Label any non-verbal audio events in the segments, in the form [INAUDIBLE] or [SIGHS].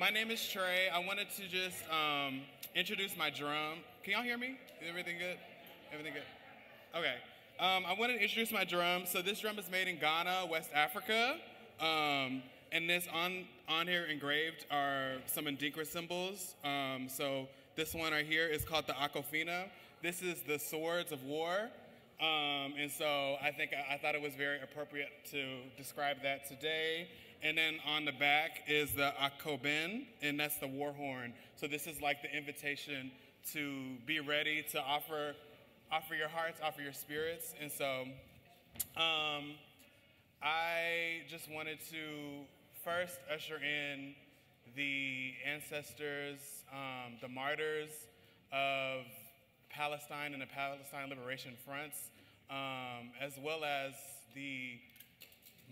my name is Trey. I wanted to just um, introduce my drum. Can y'all hear me? Is everything good? Everything good? Okay. Um, I wanted to introduce my drum. So this drum is made in Ghana, West Africa. Um, and this on, on here engraved are some Adinkra symbols. Um, so this one right here is called the Akofena. This is the swords of war. Um, and so I think I, I thought it was very appropriate to describe that today. And then on the back is the Akoben, and that's the war horn. So this is like the invitation to be ready to offer, offer your hearts, offer your spirits. And so um, I just wanted to first usher in the ancestors, um, the martyrs of Palestine and the Palestine Liberation Fronts, um, as well as the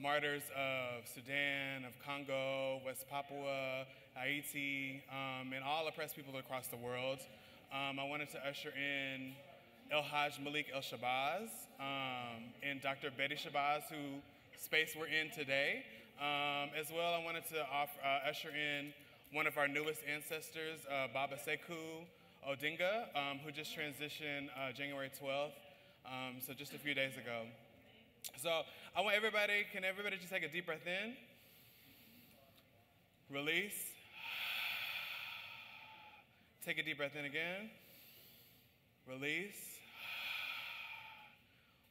martyrs of Sudan, of Congo, West Papua, Haiti, um, and all oppressed people across the world. Um, I wanted to usher in El Haj Malik El Shabazz um, and Dr. Betty Shabazz, who space we're in today. Um, as well, I wanted to offer, uh, usher in one of our newest ancestors, uh, Baba Sekou Odinga, um, who just transitioned uh, January 12th, um, so just a few days ago. So I want everybody, can everybody just take a deep breath in? Release. Take a deep breath in again. Release.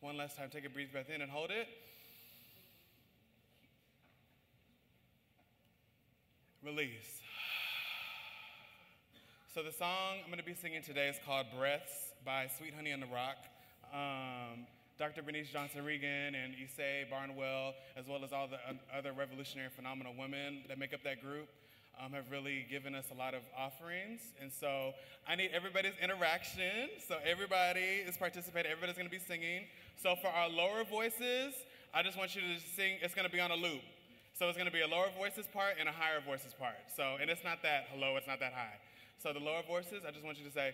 One last time, take a deep breath in and hold it. Release. So the song I'm going to be singing today is called Breaths by Sweet Honey in the Rock. Um, Dr. Bernice Johnson Reagon and Ysaye Barnwell, as well as all the other revolutionary phenomenal women that make up that group, um, have really given us a lot of offerings. And so I need everybody's interaction. So everybody is participating, everybody's gonna be singing. So for our lower voices, I just want you to sing, it's gonna be on a loop. So it's gonna be a lower voices part and a higher voices part. So, and it's not that hello, it's not that high. So the lower voices, I just want you to say,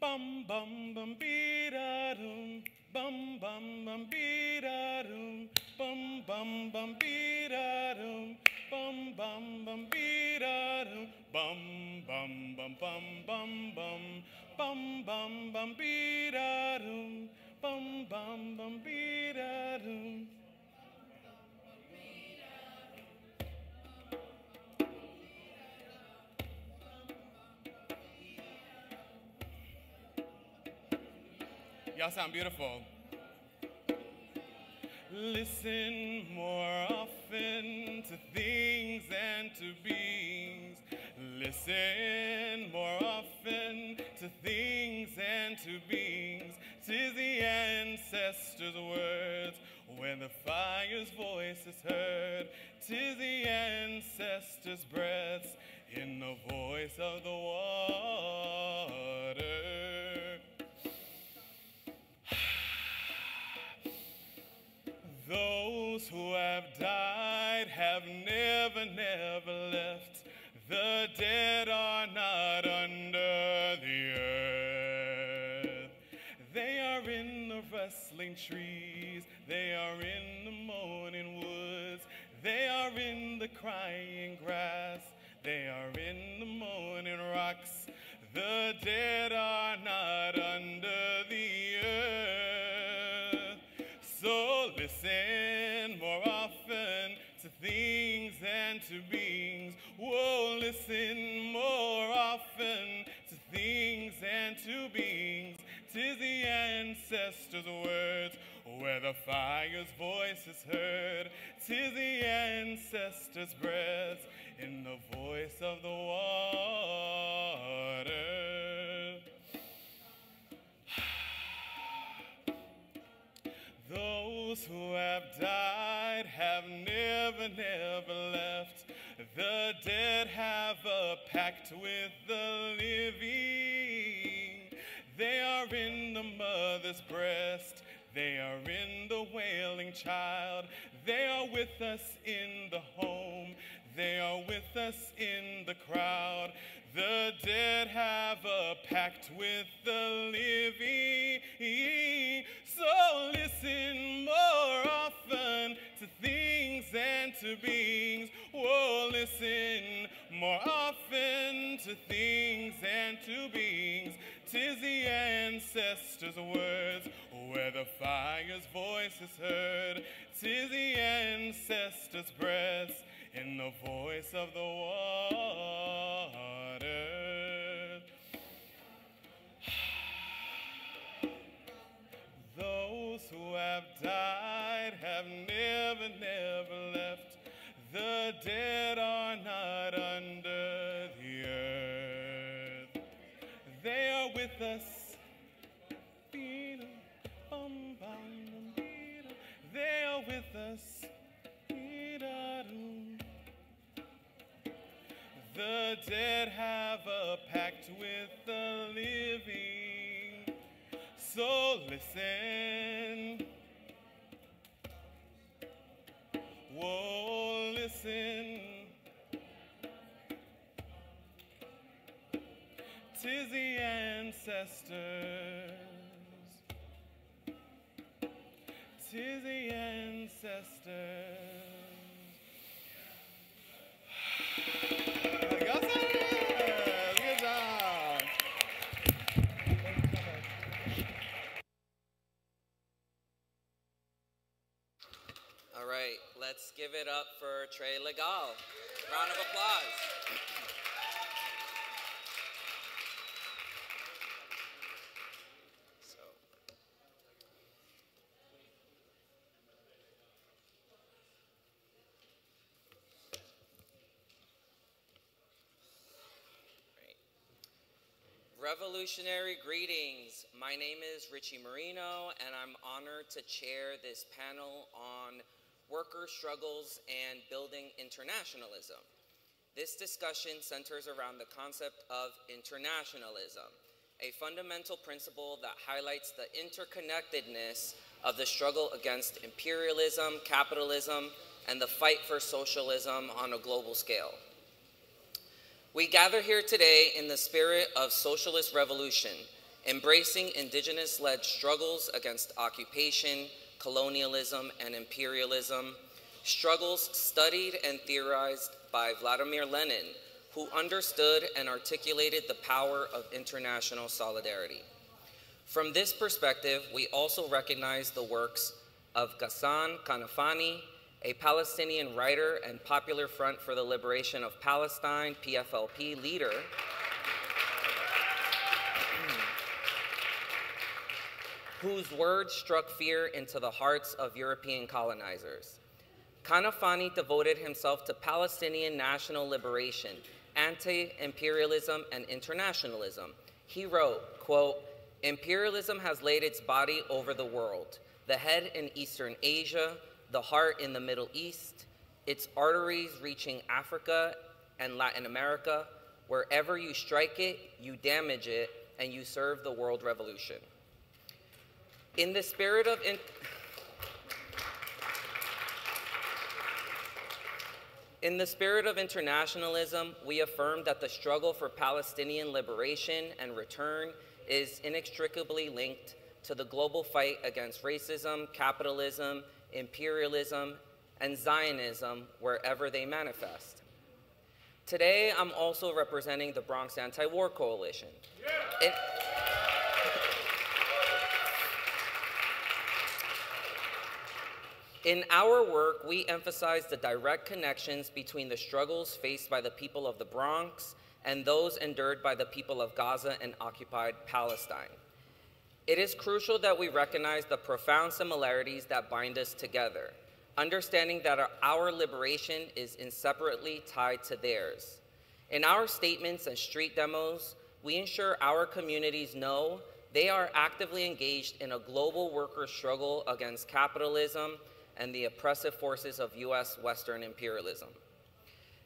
Bum, bum, bum, be da dum. Bum, bum, bum, be da dum. Bum, bum, bum, be da dum. Bum, bum, bum, be da dum. Bum, bum, bum, bum, bum, bum. Bum, bum, bum, be da dum. Bum, bum, bum, be da dum. Y'all sound beautiful. Listen more often to things and to beings. Listen more often to things and to beings. Tis the ancestors' words when the fire's voice is heard. Tis the ancestors' breaths in the voice of the water. Those who have died have never, never left. The dead are not under the earth. They are in the rustling trees. They are in the moaning woods. They are in the crying grass. They are in the moaning rocks. The dead are not under the earth. To beings. Whoa, listen more often to things and to beings. Tis the ancestors' words where the fire's voice is heard. Tis the ancestors' breaths in the voice of the water. [SIGHS] Those who have died have never, never left. The dead have a pact with the living. They are in the mother's breast. They are in the wailing child. They are with us in the home. They are with us in the crowd. The dead have a pact with the living. So listen more often to things and to beings. Oh, listen more often to things and to beings. Tis the ancestors' words where the fire's voice is heard. Tis the ancestors' breath in the voice of the water. [SIGHS] Those who have died have never, never left. The dead are not under the earth. They are with us. They are with us. The dead have a pact with the living. So listen. Whoa, listen. Tis the ancestors. Tis the ancestors. Give it up for Trey Legall. Round of applause. Revolutionary greetings. My name is Richie Merino, and I'm honored to chair this panel on worker struggles, and building internationalism. This discussion centers around the concept of internationalism, a fundamental principle that highlights the interconnectedness of the struggle against imperialism, capitalism, and the fight for socialism on a global scale. We gather here today in the spirit of socialist revolution, embracing indigenous-led struggles against occupation, colonialism, and imperialism, struggles studied and theorized by Vladimir Lenin, who understood and articulated the power of international solidarity. From this perspective, we also recognize the works of Ghassan Kanafani, a Palestinian writer and Popular Front for the Liberation of Palestine, PFLP leader, whose words struck fear into the hearts of European colonizers. Kanafani devoted himself to Palestinian national liberation, anti-imperialism, and internationalism. He wrote, quote, imperialism has laid its body over the world, the head in Eastern Asia, the heart in the Middle East, its arteries reaching Africa and Latin America. Wherever you strike it, you damage it, and you serve the world revolution. In the spirit of in In the spirit of internationalism, we affirm that the struggle for Palestinian liberation and return is inextricably linked to the global fight against racism, capitalism, imperialism, and Zionism wherever they manifest. Today, I'm also representing the Bronx Anti-War Coalition. Yeah. In our work, we emphasize the direct connections between the struggles faced by the people of the Bronx and those endured by the people of Gaza and occupied Palestine. It is crucial that we recognize the profound similarities that bind us together, understanding that our, liberation is inseparably tied to theirs. In our statements and street demos, we ensure our communities know they are actively engaged in a global worker struggle against capitalism and the oppressive forces of U.S. Western imperialism.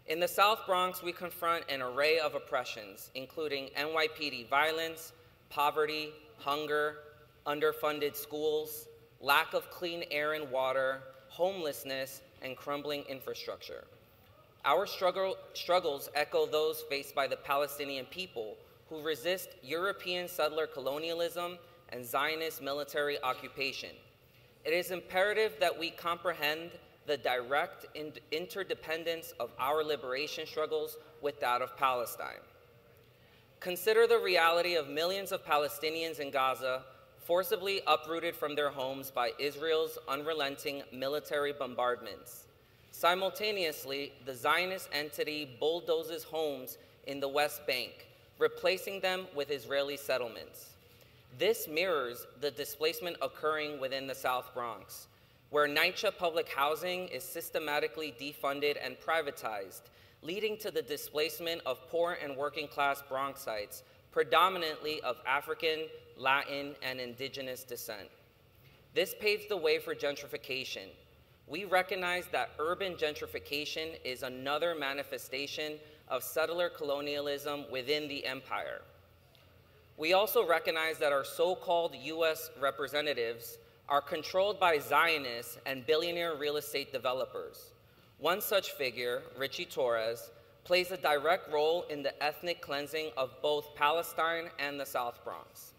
In the South Bronx, we confront an array of oppressions, including NYPD violence, poverty, hunger, underfunded schools, lack of clean air and water, homelessness, and crumbling infrastructure. Our struggle, struggles echo those faced by the Palestinian people who resist European settler colonialism and Zionist military occupation. It is imperative that we comprehend the direct interdependence of our liberation struggles with that of Palestine. Consider the reality of millions of Palestinians in Gaza forcibly uprooted from their homes by Israel's unrelenting military bombardments. Simultaneously, the Zionist entity bulldozes homes in the West Bank, replacing them with Israeli settlements. This mirrors the displacement occurring within the South Bronx, where NYCHA public housing is systematically defunded and privatized, leading to the displacement of poor and working class Bronxites, predominantly of African, Latin, and indigenous descent. This paves the way for gentrification. We recognize that urban gentrification is another manifestation of settler colonialism within the empire. We also recognize that our so-called US representatives are controlled by Zionists and billionaire real estate developers. One such figure, Richie Torres, plays a direct role in the ethnic cleansing of both Palestine and the South Bronx.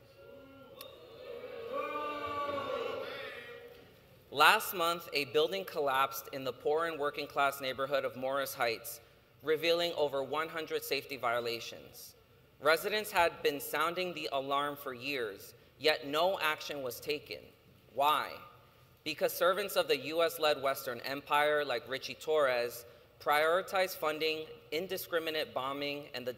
Last month, a building collapsed in the poor and working class neighborhood of Morris Heights, revealing over 100 safety violations. Residents had been sounding the alarm for years, yet no action was taken. Why? because servants of the US-led Western Empire like Richie Torres prioritized funding indiscriminate bombing and the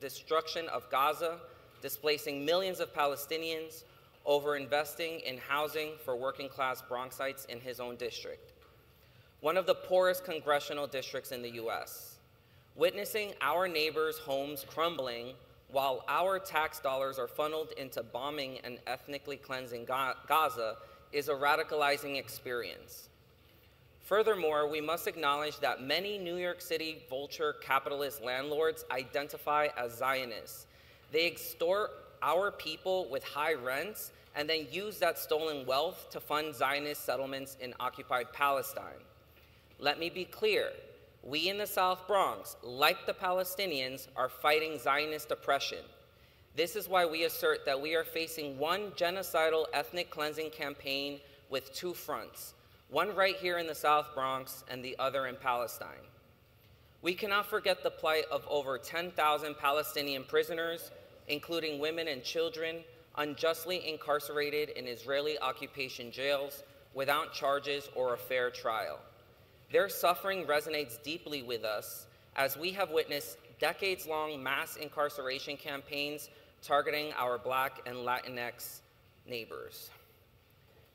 destruction of Gaza, displacing millions of Palestinians over investing in housing for working class Bronxites in his own district, one of the poorest congressional districts in the US. Witnessing our neighbors' homes crumbling while our tax dollars are funneled into bombing and ethnically cleansing Gaza is a radicalizing experience. Furthermore, we must acknowledge that many New York City vulture capitalist landlords identify as Zionists. They extort our people with high rents and then use that stolen wealth to fund Zionist settlements in occupied Palestine. Let me be clear, we in the South Bronx, like the Palestinians, are fighting Zionist oppression. This is why we assert that we are facing one genocidal ethnic cleansing campaign with two fronts, one right here in the South Bronx and the other in Palestine. We cannot forget the plight of over 10,000 Palestinian prisoners, including women and children, unjustly incarcerated in Israeli occupation jails without charges or a fair trial. Their suffering resonates deeply with us as we have witnessed decades-long mass incarceration campaigns targeting our Black and Latinx neighbors.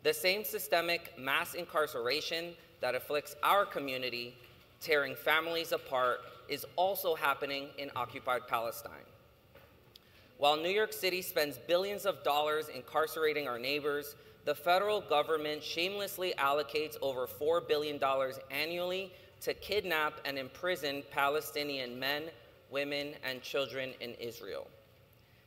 The same systemic mass incarceration that afflicts our community, tearing families apart, is also happening in occupied Palestine. While New York City spends billions of dollars incarcerating our neighbors, the federal government shamelessly allocates over $4 billion annually to kidnap and imprison Palestinian men, women, and children in Israel.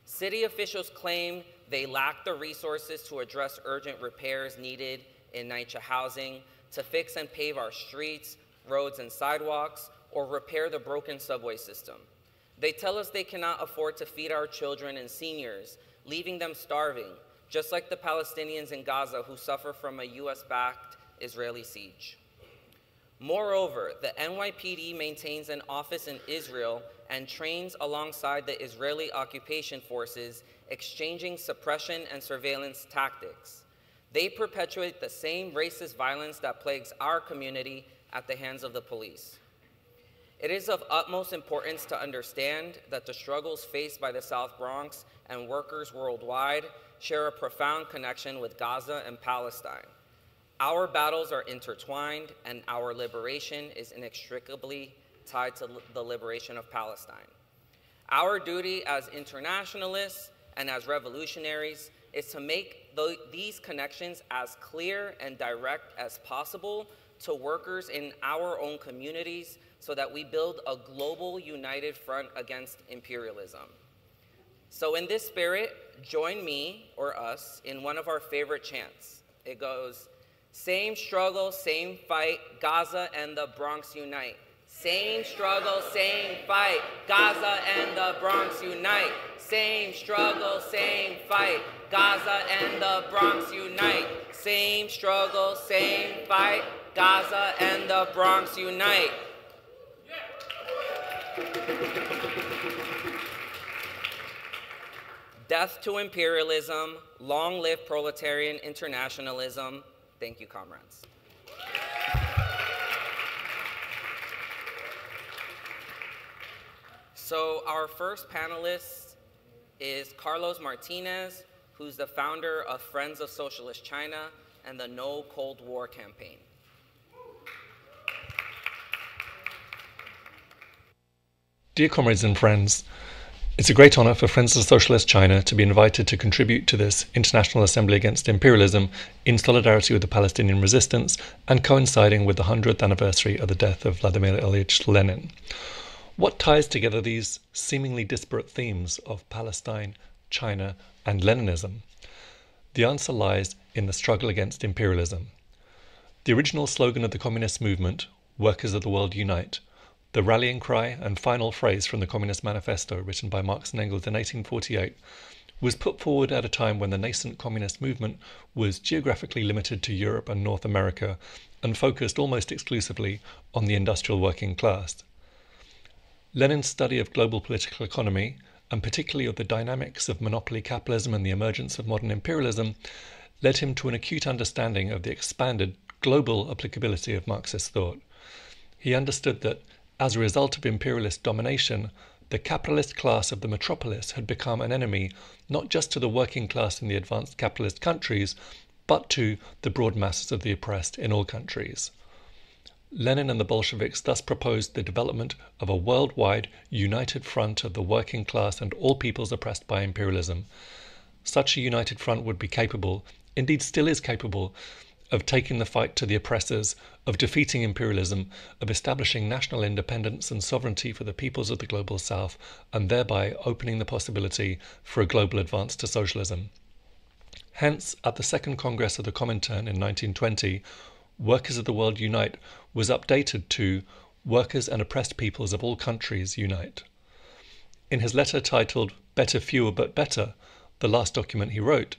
City officials claim they lack the resources to address urgent repairs needed in NYCHA housing, to fix and pave our streets, roads, and sidewalks, or repair the broken subway system. They tell us they cannot afford to feed our children and seniors, leaving them starving, just like the Palestinians in Gaza who suffer from a US-backed Israeli siege. Moreover, the NYPD maintains an office in Israel and trains alongside the Israeli occupation forces, exchanging suppression and surveillance tactics. They perpetuate the same racist violence that plagues our community at the hands of the police. It is of utmost importance to understand that the struggles faced by the South Bronx and workers worldwide share a profound connection with Gaza and Palestine. Our battles are intertwined, and our liberation is inextricably tied to the liberation of Palestine. Our duty as internationalists and as revolutionaries is to make the, these connections as clear and direct as possible to workers in our own communities so that we build a global united front against imperialism. So, in this spirit, join me or us in one of our favorite chants. It goes, Same struggle, same fight, Gaza and the Bronx unite. Same struggle, same fight, Gaza and the Bronx unite. Same struggle, same fight, Gaza and the Bronx unite. Same struggle, same fight, Gaza and the Bronx unite. Death to imperialism, long live proletarian internationalism. Thank you, comrades. So, our first panelist is Carlos Martinez, who's the founder of Friends of Socialist China and the No Cold War campaign. Dear comrades and friends, it's a great honor for Friends of Socialist China to be invited to contribute to this International Assembly Against Imperialism in solidarity with the Palestinian resistance and coinciding with the 100th anniversary of the death of Vladimir Ilyich Lenin. What ties together these seemingly disparate themes of Palestine, China, and Leninism? The answer lies in the struggle against imperialism. The original slogan of the communist movement, Workers of the World Unite, the rallying cry and final phrase from the Communist Manifesto, written by Marx and Engels in 1848, was put forward at a time when the nascent communist movement was geographically limited to Europe and North America and focused almost exclusively on the industrial working class. Lenin's study of global political economy, and particularly of the dynamics of monopoly capitalism and the emergence of modern imperialism, led him to an acute understanding of the expanded global applicability of Marxist thought. He understood that as a result of imperialist domination, the capitalist class of the metropolis had become an enemy not just to the working class in the advanced capitalist countries, but to the broad masses of the oppressed in all countries. Lenin and the Bolsheviks thus proposed the development of a worldwide united front of the working class and all peoples oppressed by imperialism. Such a united front would be capable, indeed still is capable, of taking the fight to the oppressors, of defeating imperialism, of establishing national independence and sovereignty for the peoples of the global south, and thereby opening the possibility for a global advance to socialism. Hence, at the Second Congress of the Comintern in 1920, Workers of the World Unite was updated to Workers and Oppressed Peoples of All Countries Unite. In his letter titled Better Fewer but Better, the last document he wrote,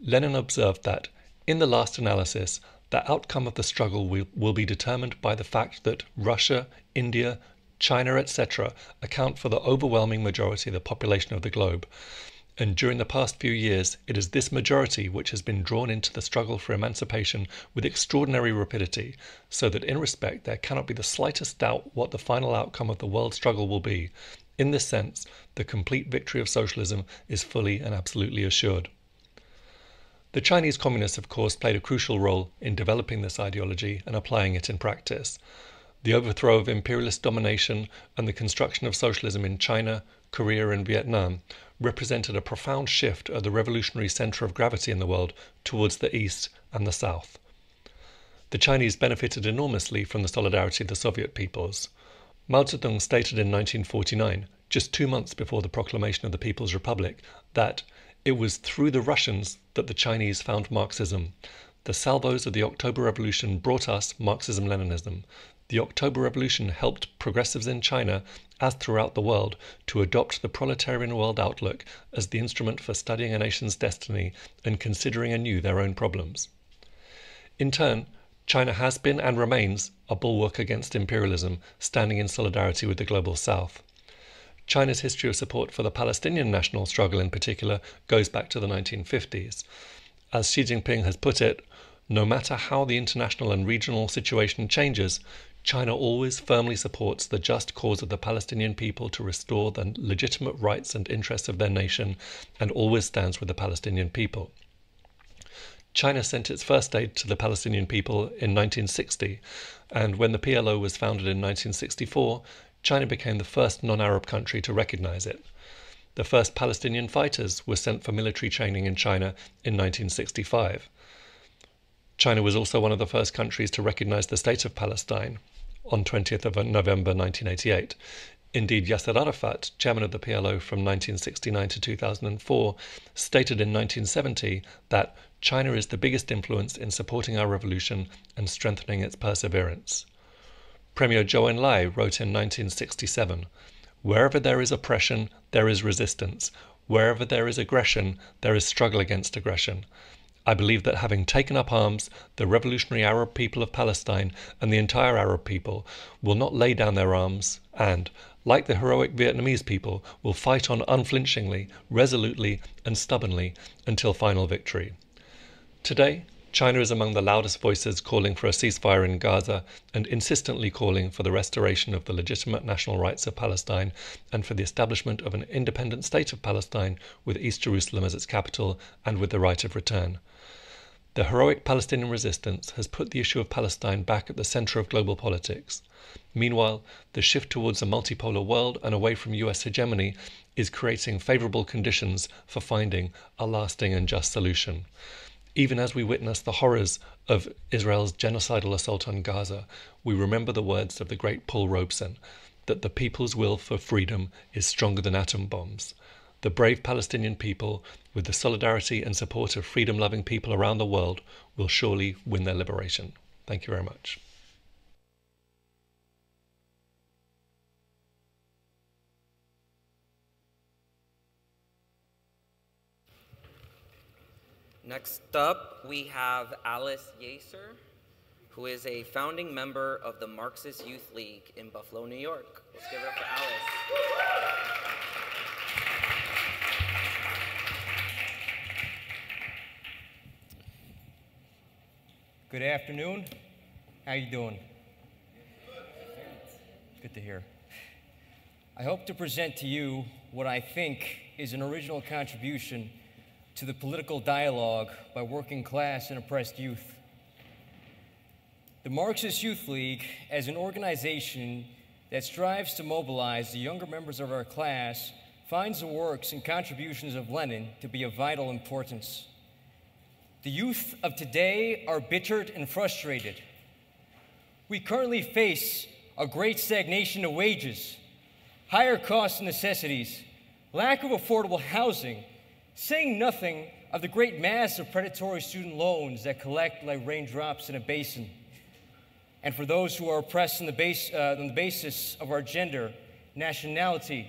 Lenin observed that in the last analysis, the outcome of the struggle will, will be determined by the fact that Russia, India, China, etc., account for the overwhelming majority of the population of the globe. And during the past few years, it is this majority which has been drawn into the struggle for emancipation with extraordinary rapidity, so that in respect there cannot be the slightest doubt what the final outcome of the world struggle will be. In this sense, the complete victory of socialism is fully and absolutely assured. The Chinese Communists, of course, played a crucial role in developing this ideology and applying it in practice. The overthrow of imperialist domination and the construction of socialism in China, Korea, and Vietnam represented a profound shift at the revolutionary center of gravity in the world towards the East and the South. The Chinese benefited enormously from the solidarity of the Soviet peoples. Mao Zedong stated in 1949, just two months before the proclamation of the People's Republic, that it was through the Russians that the Chinese found Marxism. The salvos of the October Revolution brought us Marxism Leninism. The October Revolution helped progressives in China, as throughout the world, to adopt the proletarian world outlook as the instrument for studying a nation's destiny and considering anew their own problems. In turn, China has been and remains a bulwark against imperialism, standing in solidarity with the global south. China's history of support for the Palestinian national struggle, in particular, goes back to the 1950s. As Xi Jinping has put it, no matter how the international and regional situation changes, China always firmly supports the just cause of the Palestinian people to restore the legitimate rights and interests of their nation and always stands with the Palestinian people. China sent its first aid to the Palestinian people in 1960, and when the PLO was founded in 1964, China became the first non Arab country to recognize it. The first Palestinian fighters were sent for military training in China in 1965. China was also one of the first countries to recognize the state of Palestine on 20th of November 1988. Indeed, Yasser Arafat, chairman of the PLO from 1969 to 2004, stated in 1970 that China is the biggest influence in supporting our revolution and strengthening its perseverance. Premier Zhou Enlai wrote in 1967 Wherever there is oppression, there is resistance. Wherever there is aggression, there is struggle against aggression. I believe that having taken up arms, the revolutionary Arab people of Palestine and the entire Arab people will not lay down their arms and, like the heroic Vietnamese people, will fight on unflinchingly, resolutely, and stubbornly until final victory. Today, China is among the loudest voices calling for a ceasefire in Gaza and insistently calling for the restoration of the legitimate national rights of Palestine and for the establishment of an independent state of Palestine with East Jerusalem as its capital and with the right of return. The heroic Palestinian resistance has put the issue of Palestine back at the center of global politics. Meanwhile, the shift towards a multipolar world and away from US hegemony is creating favorable conditions for finding a lasting and just solution. Even as we witness the horrors of Israel's genocidal assault on Gaza, we remember the words of the great Paul Robeson that the people's will for freedom is stronger than atom bombs. The brave Palestinian people, with the solidarity and support of freedom loving people around the world, will surely win their liberation. Thank you very much. Next up, we have Alice Yaser, who is a founding member of the Marxist Youth League in Buffalo, New York. Let's give it up for Alice. Good afternoon. How you doing? Good to hear. I hope to present to you what I think is an original contribution to the political dialogue by working class and oppressed youth. The Marxist Youth League, as an organization that strives to mobilize the younger members of our class, finds the works and contributions of Lenin to be of vital importance. The youth of today are bittered and frustrated. We currently face a great stagnation of wages, higher costs and necessities, lack of affordable housing, saying nothing of the great mass of predatory student loans that collect like raindrops in a basin. And for those who are oppressed on the, base, uh, on the basis of our gender, nationality,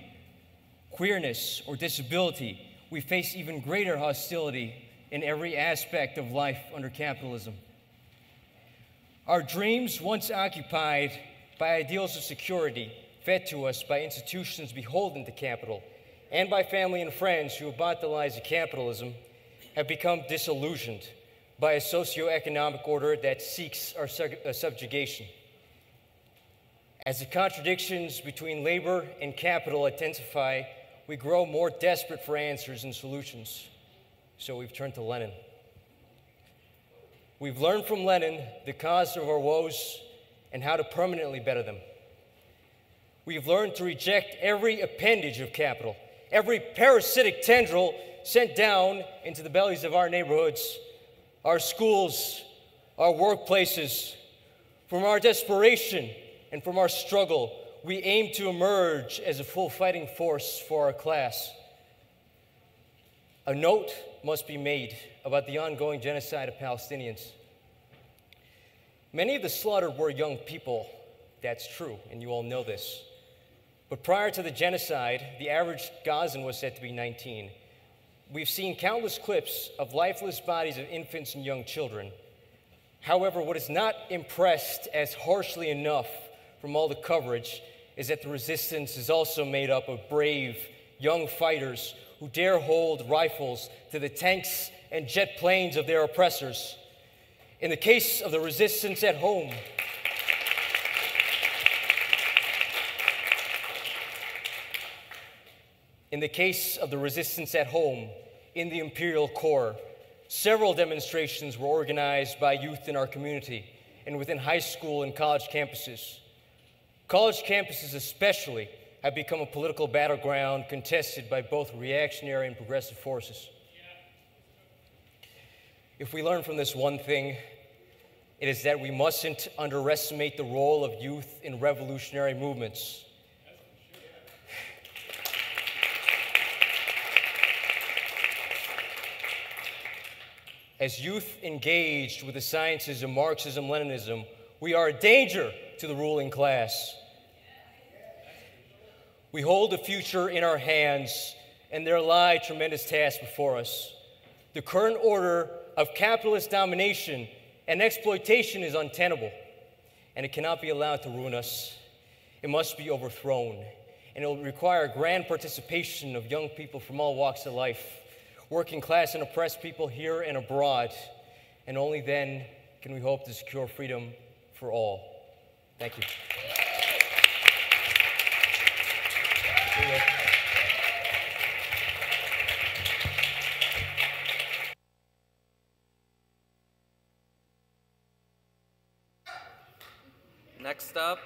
queerness, or disability, we face even greater hostility in every aspect of life under capitalism. Our dreams, once occupied by ideals of security, fed to us by institutions beholden to capital, and by family and friends who have bought the lies of capitalism, have become disillusioned by a socio-economic order that seeks our uh, subjugation. As the contradictions between labor and capital intensify, we grow more desperate for answers and solutions. So we've turned to Lenin. We've learned from Lenin the cause of our woes and how to permanently better them. We've learned to reject every appendage of capital, every parasitic tendril sent down into the bellies of our neighborhoods, our schools, our workplaces. From our desperation and from our struggle, we aim to emerge as a full fighting force for our class. A note must be made about the ongoing genocide of Palestinians. Many of the slaughtered were young people. That's true, and you all know this. But prior to the genocide, the average Gazan was said to be 19. We've seen countless clips of lifeless bodies of infants and young children. However, what is not impressed as harshly enough from all the coverage is that the resistance is also made up of brave, young fighters who dare hold rifles to the tanks and jet planes of their oppressors. In the case of the resistance at home, in the case of the resistance at home in the Imperial Core, several demonstrations were organized by youth in our community and within high school and college campuses. College campuses, especially, have become a political battleground contested by both reactionary and progressive forces. If we learn from this one thing, it is that we mustn't underestimate the role of youth in revolutionary movements. As youth engaged with the sciences of Marxism Leninism, we are a danger to the ruling class. We hold the future in our hands, and there lie tremendous tasks before us. The current order of capitalist domination and exploitation is untenable, and it cannot be allowed to ruin us. It must be overthrown, and it will require grand participation of young people from all walks of life, working class and oppressed people here and abroad, and only then can we hope to secure freedom for all. Thank you. Next up,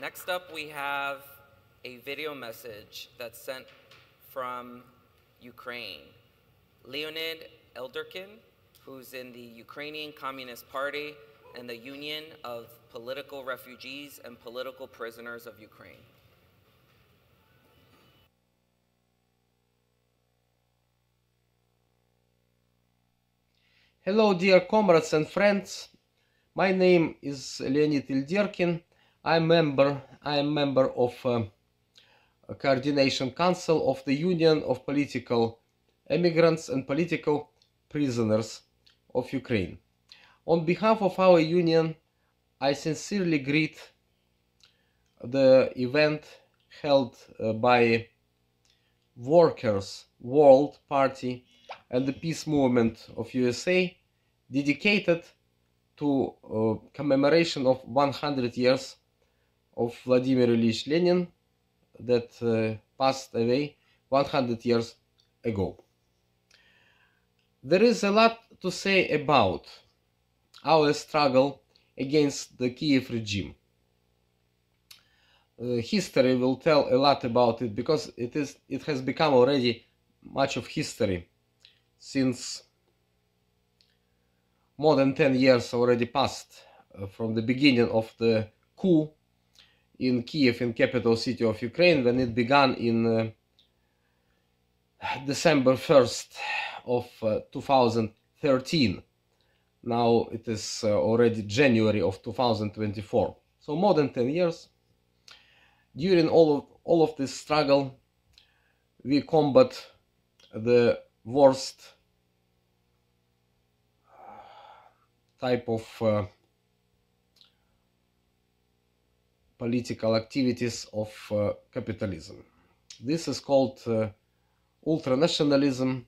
next up we have a video message that's sent from Ukraine. Leonid Ilderkin, who's in the Ukrainian Communist Party and the Union of Political Refugees and Political Prisoners of Ukraine. Hello, dear comrades and friends. My name is Leonid Ilderkin. I'm member. I am member of uh, coordination council of the Union of Political Immigrants and Political Prisoners of Ukraine. On behalf of our union, I sincerely greet the event held uh, by Workers' World Party and the Peace Movement of USA dedicated to uh, commemoration of 100 years of Vladimir Ilyich Lenin that uh, passed away 100 years ago. There is a lot to say about our struggle against the Kiev regime. Uh, history will tell a lot about it because it is it has become already much of history since more than 10 years already passed uh, from the beginning of the coup in Kiev, in capital city of Ukraine, when it began in uh, December 1st of uh, 2013. Now it is uh, already January of 2024. So more than 10 years. During all of, all of this struggle, we combat the worst type of uh, political activities of uh, capitalism. This is called uh, ultranationalism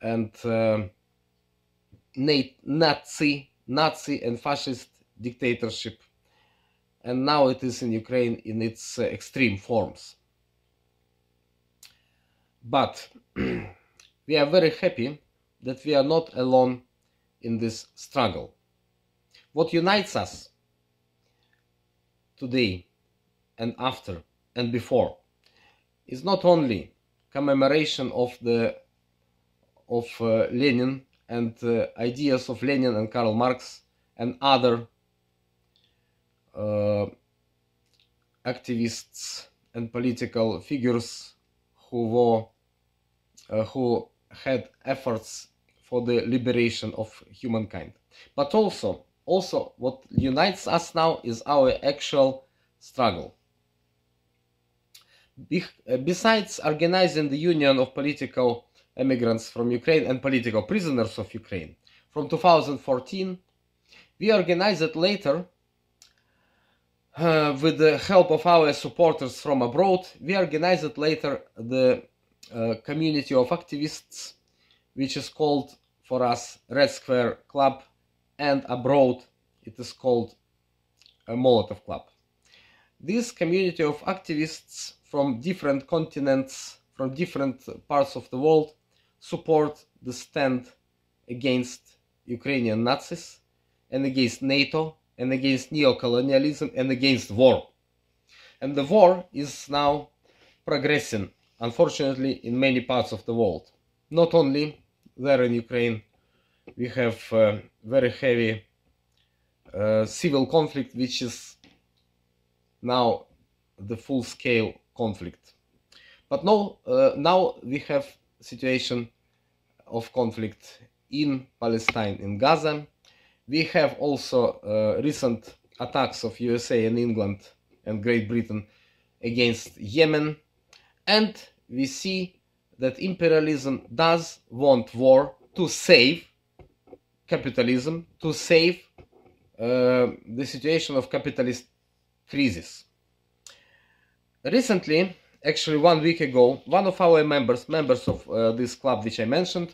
and uh, Nazi, Nazi and fascist dictatorship. And now it is in Ukraine in its uh, extreme forms. But [CLEARS THROAT] we are very happy that we are not alone in this struggle. What unites us today and after and before. Is not only commemoration of the of uh, Lenin and uh, ideas of Lenin and Karl Marx and other uh, activists and political figures who were uh, who had efforts for the liberation of humankind. But also also what unites us now is our actual struggle. Be besides organizing the union of political immigrants from Ukraine and political prisoners of Ukraine from 2014 we organized later uh, with the help of our supporters from abroad we organized later the uh, community of activists which is called for us Red Square Club and abroad it is called a Molotov Club. This community of activists from different continents, from different parts of the world, support the stand against Ukrainian Nazis and against NATO and against neo-colonialism and against war. And the war is now progressing, unfortunately, in many parts of the world. Not only there in Ukraine, we have very heavy uh, civil conflict, which is now the full-scale conflict. But no, uh, now we have situation of conflict in Palestine, in Gaza. We have also uh, recent attacks of USA and England and Great Britain against Yemen. And we see that imperialism does want war to save capitalism, to save uh, the situation of capitalist crisis. Recently, actually one week ago, one of our members, members of uh, this club which I mentioned,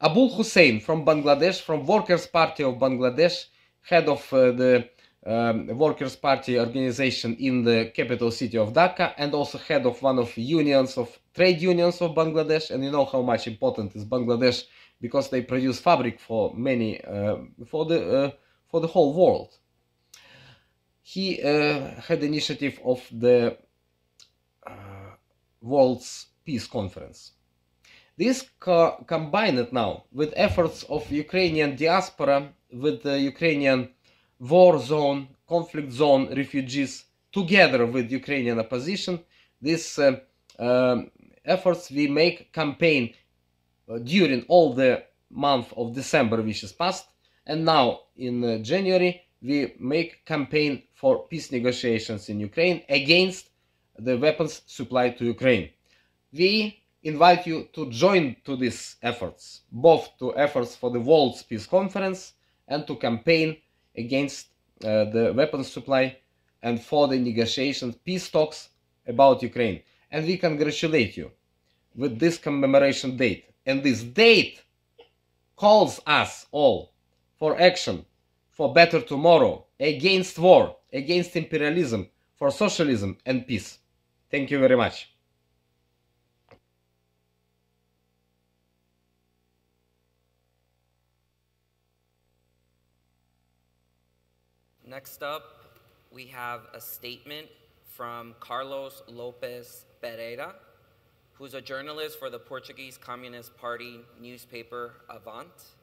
Abul Hussein from Bangladesh, from Workers' Party of Bangladesh, head of uh, the um, Workers' Party organization in the capital city of Dhaka, and also head of one of unions of trade unions of Bangladesh. And you know how much important is Bangladesh because they produce fabric for many uh, for the uh, for the whole world. He uh, had initiative of the uh, World's Peace Conference. This co combined now with efforts of Ukrainian diaspora, with the Ukrainian war zone, conflict zone refugees, together with Ukrainian opposition, these uh, uh, efforts we make campaign uh, during all the month of December which is past, and now in uh, January we make campaign for peace negotiations in Ukraine against the weapons supplied to Ukraine. We invite you to join to these efforts, both to efforts for the World's Peace Conference and to campaign against uh, the weapons supply and for the negotiations, peace talks about Ukraine. And we congratulate you with this commemoration date. And this date calls us all for action, for better tomorrow, against war, against imperialism, for socialism and peace. Thank you very much. Next up, we have a statement from Carlos Lopes Pereira, who's a journalist for the Portuguese Communist Party newspaper Avante,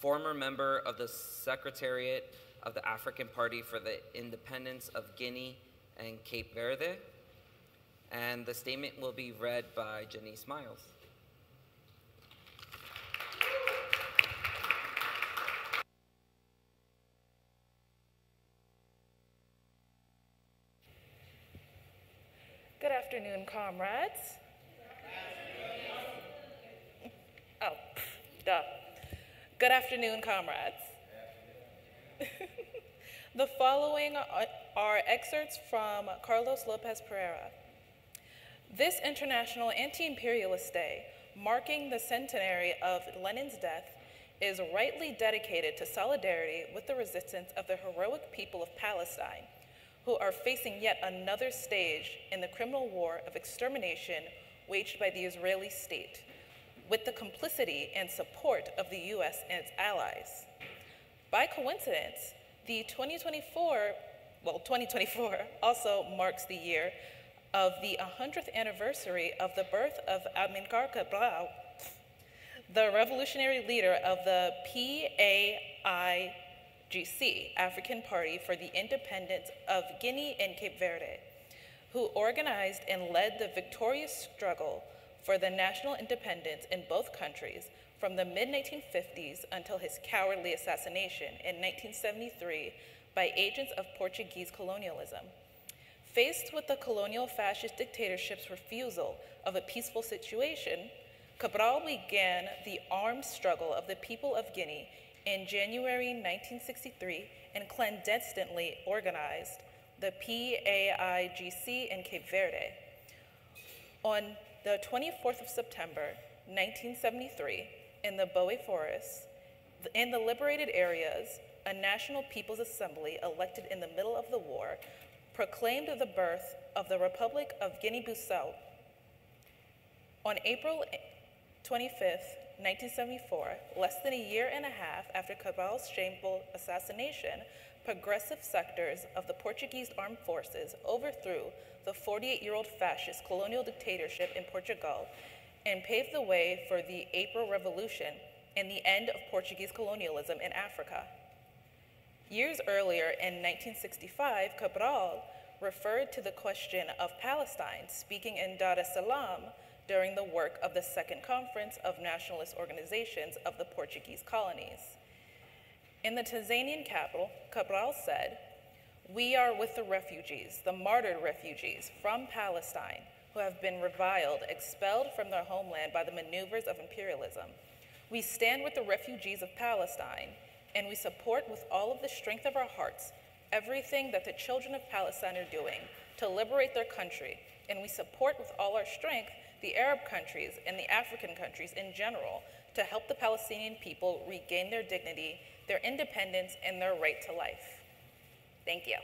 former member of the Secretariat of the African Party for the Independence of Guinea and Cape Verde. And the statement will be read by Janice Miles. Good afternoon, comrades. Oh, pff, duh. Good afternoon, comrades. [LAUGHS] the following are- excerpts from Carlos Lopes Pereira. This International Anti Imperialist Day, marking the centenary of Lenin's death, is rightly dedicated to solidarity with the resistance of the heroic people of Palestine, who are facing yet another stage in the criminal war of extermination waged by the Israeli state, with the complicity and support of the US and its allies. By coincidence, the 2024, well, 2024 [LAUGHS] also marks the year of the 100th anniversary of the birth of Amilcar Cabral, the revolutionary leader of the PAIGC, African Party for the Independence of Guinea and Cape Verde, who organized and led the victorious struggle for the national independence in both countries from the mid 1950s until his cowardly assassination in 1973 by agents of Portuguese colonialism. Faced with the colonial fascist dictatorship's refusal of a peaceful situation, Cabral began the armed struggle of the people of Guinea in January 1963 and clandestinely organized the PAIGC in Cape Verde. On the 24th of September 1973, in the Boe Forest, in the liberated areas, a National People's Assembly elected in the middle of the war proclaimed the birth of the Republic of Guinea-Bissau. On April 25th, 1974, less than a year and a half after Cabral's shameful assassination, progressive sectors of the Portuguese armed forces overthrew the 48-year-old fascist colonial dictatorship in Portugal and paved the way for the April Revolution and the end of Portuguese colonialism in Africa. Years earlier, in 1965, Cabral referred to the question of Palestine, speaking in Dar es Salaam during the work of the Second Conference of Nationalist Organizations of the Portuguese Colonies. In the Tanzanian capital, Cabral said, We are with the refugees, the martyred refugees from Palestine, who have been reviled, expelled from their homeland by the maneuvers of imperialism. We stand with the refugees of Palestine, and we support with all of the strength of our hearts everything that the children of Palestine are doing to liberate their country, and we support with all our strength the Arab countries and the African countries in general to help the Palestinian people regain their dignity, their independence, and their right to life. Thank you.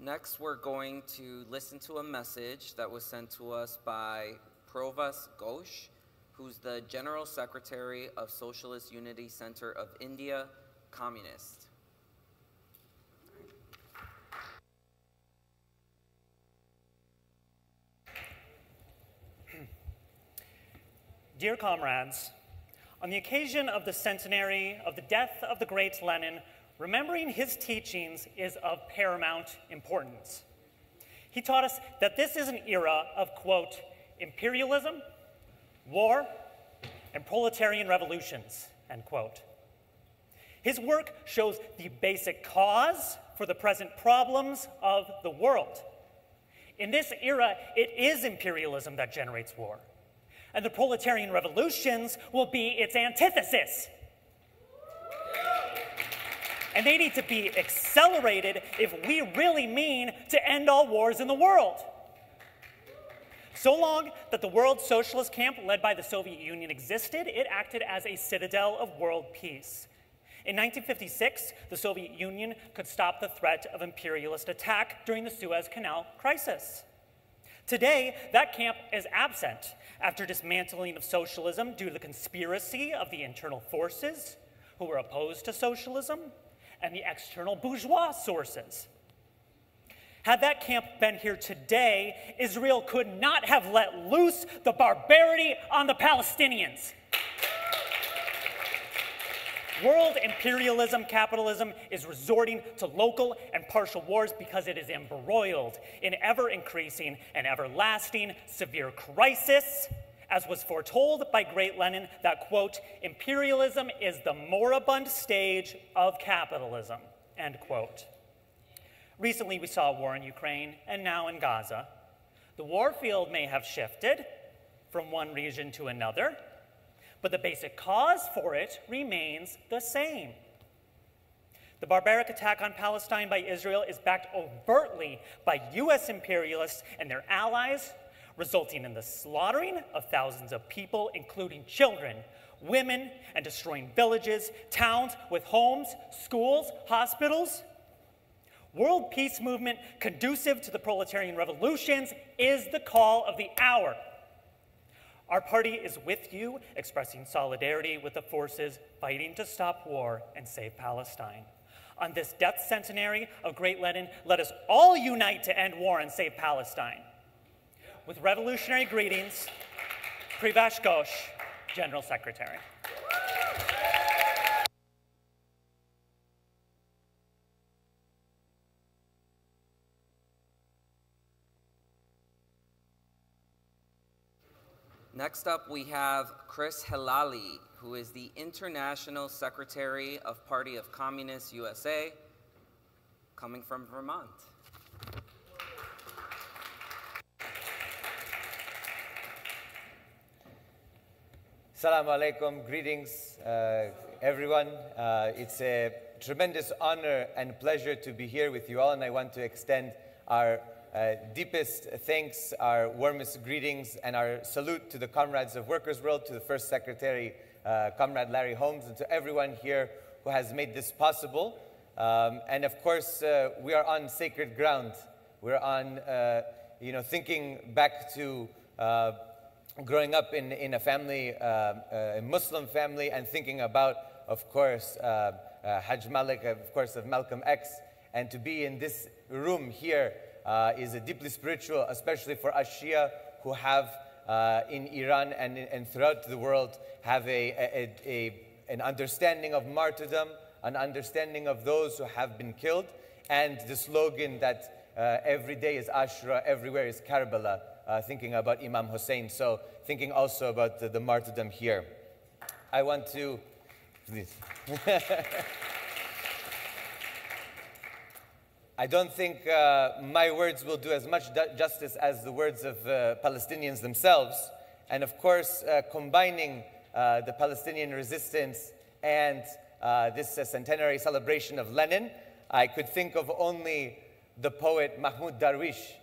Next, we're going to listen to a message that was sent to us by Provash Ghosh, who's the General Secretary of Socialist Unity Center of India, Communist. Dear comrades, on the occasion of the centenary of the death of the great Lenin, remembering his teachings is of paramount importance. He taught us that this is an era of, quote, imperialism, war, and proletarian revolutions, end quote. His work shows the basic cause for the present problems of the world. In this era, it is imperialism that generates war and the proletarian revolutions will be its antithesis. And they need to be accelerated if we really mean to end all wars in the world. So long that the world socialist camp led by the Soviet Union existed, it acted as a citadel of world peace. In 1956, the Soviet Union could stop the threat of imperialist attack during the Suez Canal crisis. Today, that camp is absent, after dismantling of socialism due to the conspiracy of the internal forces who were opposed to socialism and the external bourgeois sources. Had that camp been here today, Israel could not have let loose the barbarity on the Palestinians. World imperialism capitalism is resorting to local and partial wars because it is embroiled in ever increasing and everlasting severe crisis, as was foretold by great Lenin that, quote, imperialism is the moribund stage of capitalism, end quote. Recently, we saw a war in Ukraine and now in Gaza. The war field may have shifted from one region to another, but the basic cause for it remains the same. The barbaric attack on Palestine by Israel is backed overtly by US imperialists and their allies, resulting in the slaughtering of thousands of people, including children, women, and destroying villages, towns with homes, schools, hospitals. World peace movement conducive to the proletarian revolutions is the call of the hour. Our party is with you, expressing solidarity with the forces fighting to stop war and save Palestine. On this death centenary of great Lenin, let us all unite to end war and save Palestine. With revolutionary greetings, Provash Ghosh, General Secretary. Next up, we have Chris Helali, who is the International Secretary of Party of Communists USA, coming from Vermont. Salam alaikum, greetings uh, everyone. Uh, it's a tremendous honor and pleasure to be here with you all, and I want to extend our uh, deepest thanks, our warmest greetings, and our salute to the comrades of Workers' World, to the First Secretary, uh, Comrade Larry Holmes, and to everyone here who has made this possible. Um, and of course, uh, we are on sacred ground. We're on, uh, you know, thinking back to uh, growing up in, in a family, a Muslim family, and thinking about, of course, Hajj Malik, of course, of Malcolm X, and to be in this room here uh, is deeply spiritual, especially for us Shia who have uh, in Iran and, and throughout the world have a, a, a, an understanding of martyrdom, an understanding of those who have been killed, and the slogan that uh, every day is Ashura, everywhere is Karbala, uh, thinking about Imam Hussein. So, thinking also about the, the martyrdom here. I want to. Please. [LAUGHS] I don't think uh, my words will do as much justice as the words of uh, Palestinians themselves. And of course, uh, combining uh, the Palestinian resistance and uh, this uh, centenary celebration of Lenin, I could think of only the poet Mahmoud Darwish,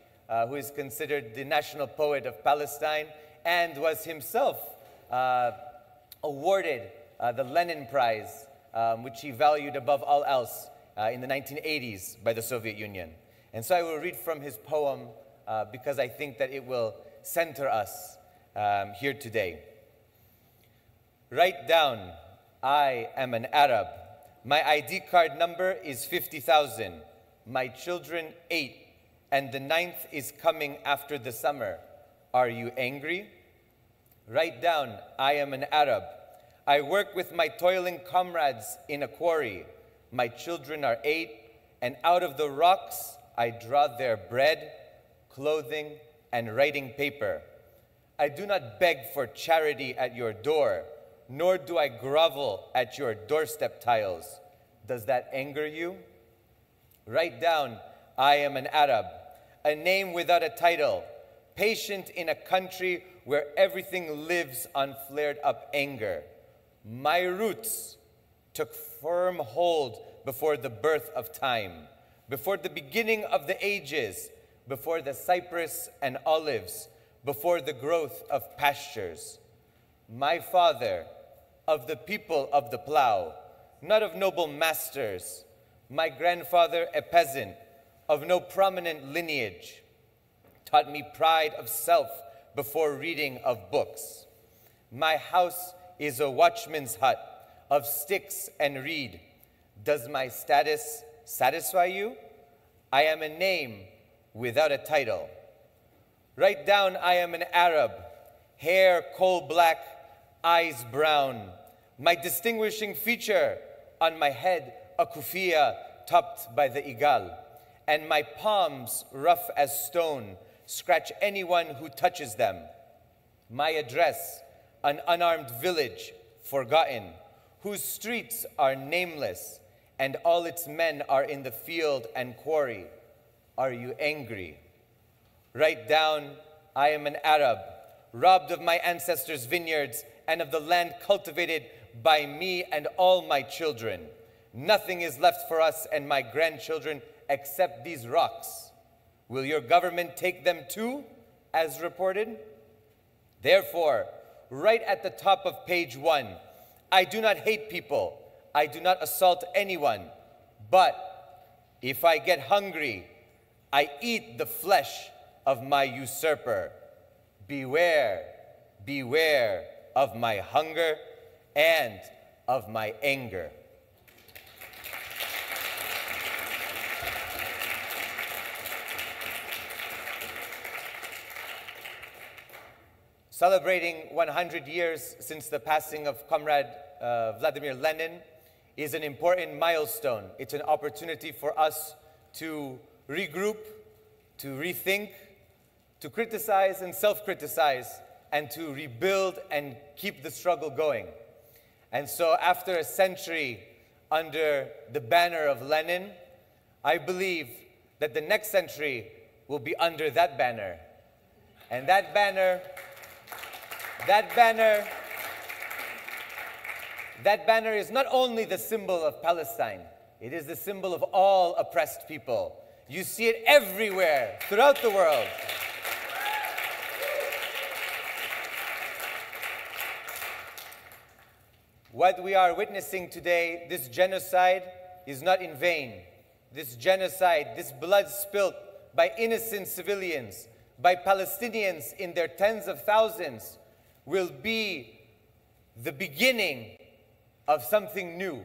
who is considered the national poet of Palestine and was himself awarded the Lenin Prize, um, which he valued above all else uh, in the 1980s by the Soviet Union. And so I will read from his poem uh, because I think that it will center us um, here today. Write down, I am an Arab. My ID card number is 50,000. My children, eight. And the ninth is coming after the summer. Are you angry? Write down, I am an Arab. I work with my toiling comrades in a quarry. My children are eight, and out of the rocks I draw their bread, clothing, and writing paper. I do not beg for charity at your door, nor do I grovel at your doorstep tiles. Does that anger you? Write down, I am an Arab, a name without a title, patient in a country where everything lives on flared up anger. My roots took firm hold before the birth of time, before the beginning of the ages, before the cypress and olives, before the growth of pastures. My father, of the people of the plow, not of noble masters, my grandfather, a peasant, of no prominent lineage, taught me pride of self before reading of books. My house is a watchman's hut of sticks and reed. Does my status satisfy you? I am a name without a title. Write down, I am an Arab, hair coal black, eyes brown. My distinguishing feature on my head, a kufiya topped by the igal, and my palms rough as stone, scratch anyone who touches them. My address, an unarmed village, forgotten whose streets are nameless, and all its men are in the field and quarry. Are you angry? Write down, I am an Arab, robbed of my ancestors' vineyards and of the land cultivated by me and all my children. Nothing is left for us and my grandchildren except these rocks. Will your government take them too, as reported? Therefore, right at the top of page one, I do not hate people. I do not assault anyone. But if I get hungry, I eat the flesh of my usurper. Beware, beware of my hunger and of my anger. Celebrating 100 years since the passing of Comrade uh, Vladimir Lenin is an important milestone. It's an opportunity for us to regroup, to rethink, to criticize and self criticize, and to rebuild and keep the struggle going. And so, after a century under the banner of Lenin, I believe that the next century will be under that banner. And that banner that banner, that banner is not only the symbol of Palestine, it is the symbol of all oppressed people. You see it everywhere throughout the world. What we are witnessing today, this genocide, is not in vain. This genocide, this blood spilt by innocent civilians, by Palestinians in their tens of thousands, will be the beginning of something new,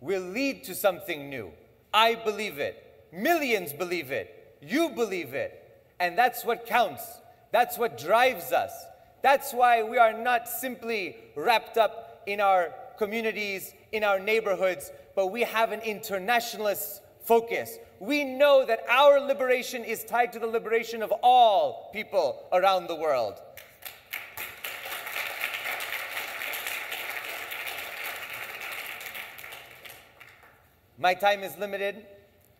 will lead to something new. I believe it. Millions believe it. You believe it. And that's what counts. That's what drives us. That's why we are not simply wrapped up in our communities, in our neighborhoods, but we have an internationalist focus. We know that our liberation is tied to the liberation of all people around the world. My time is limited,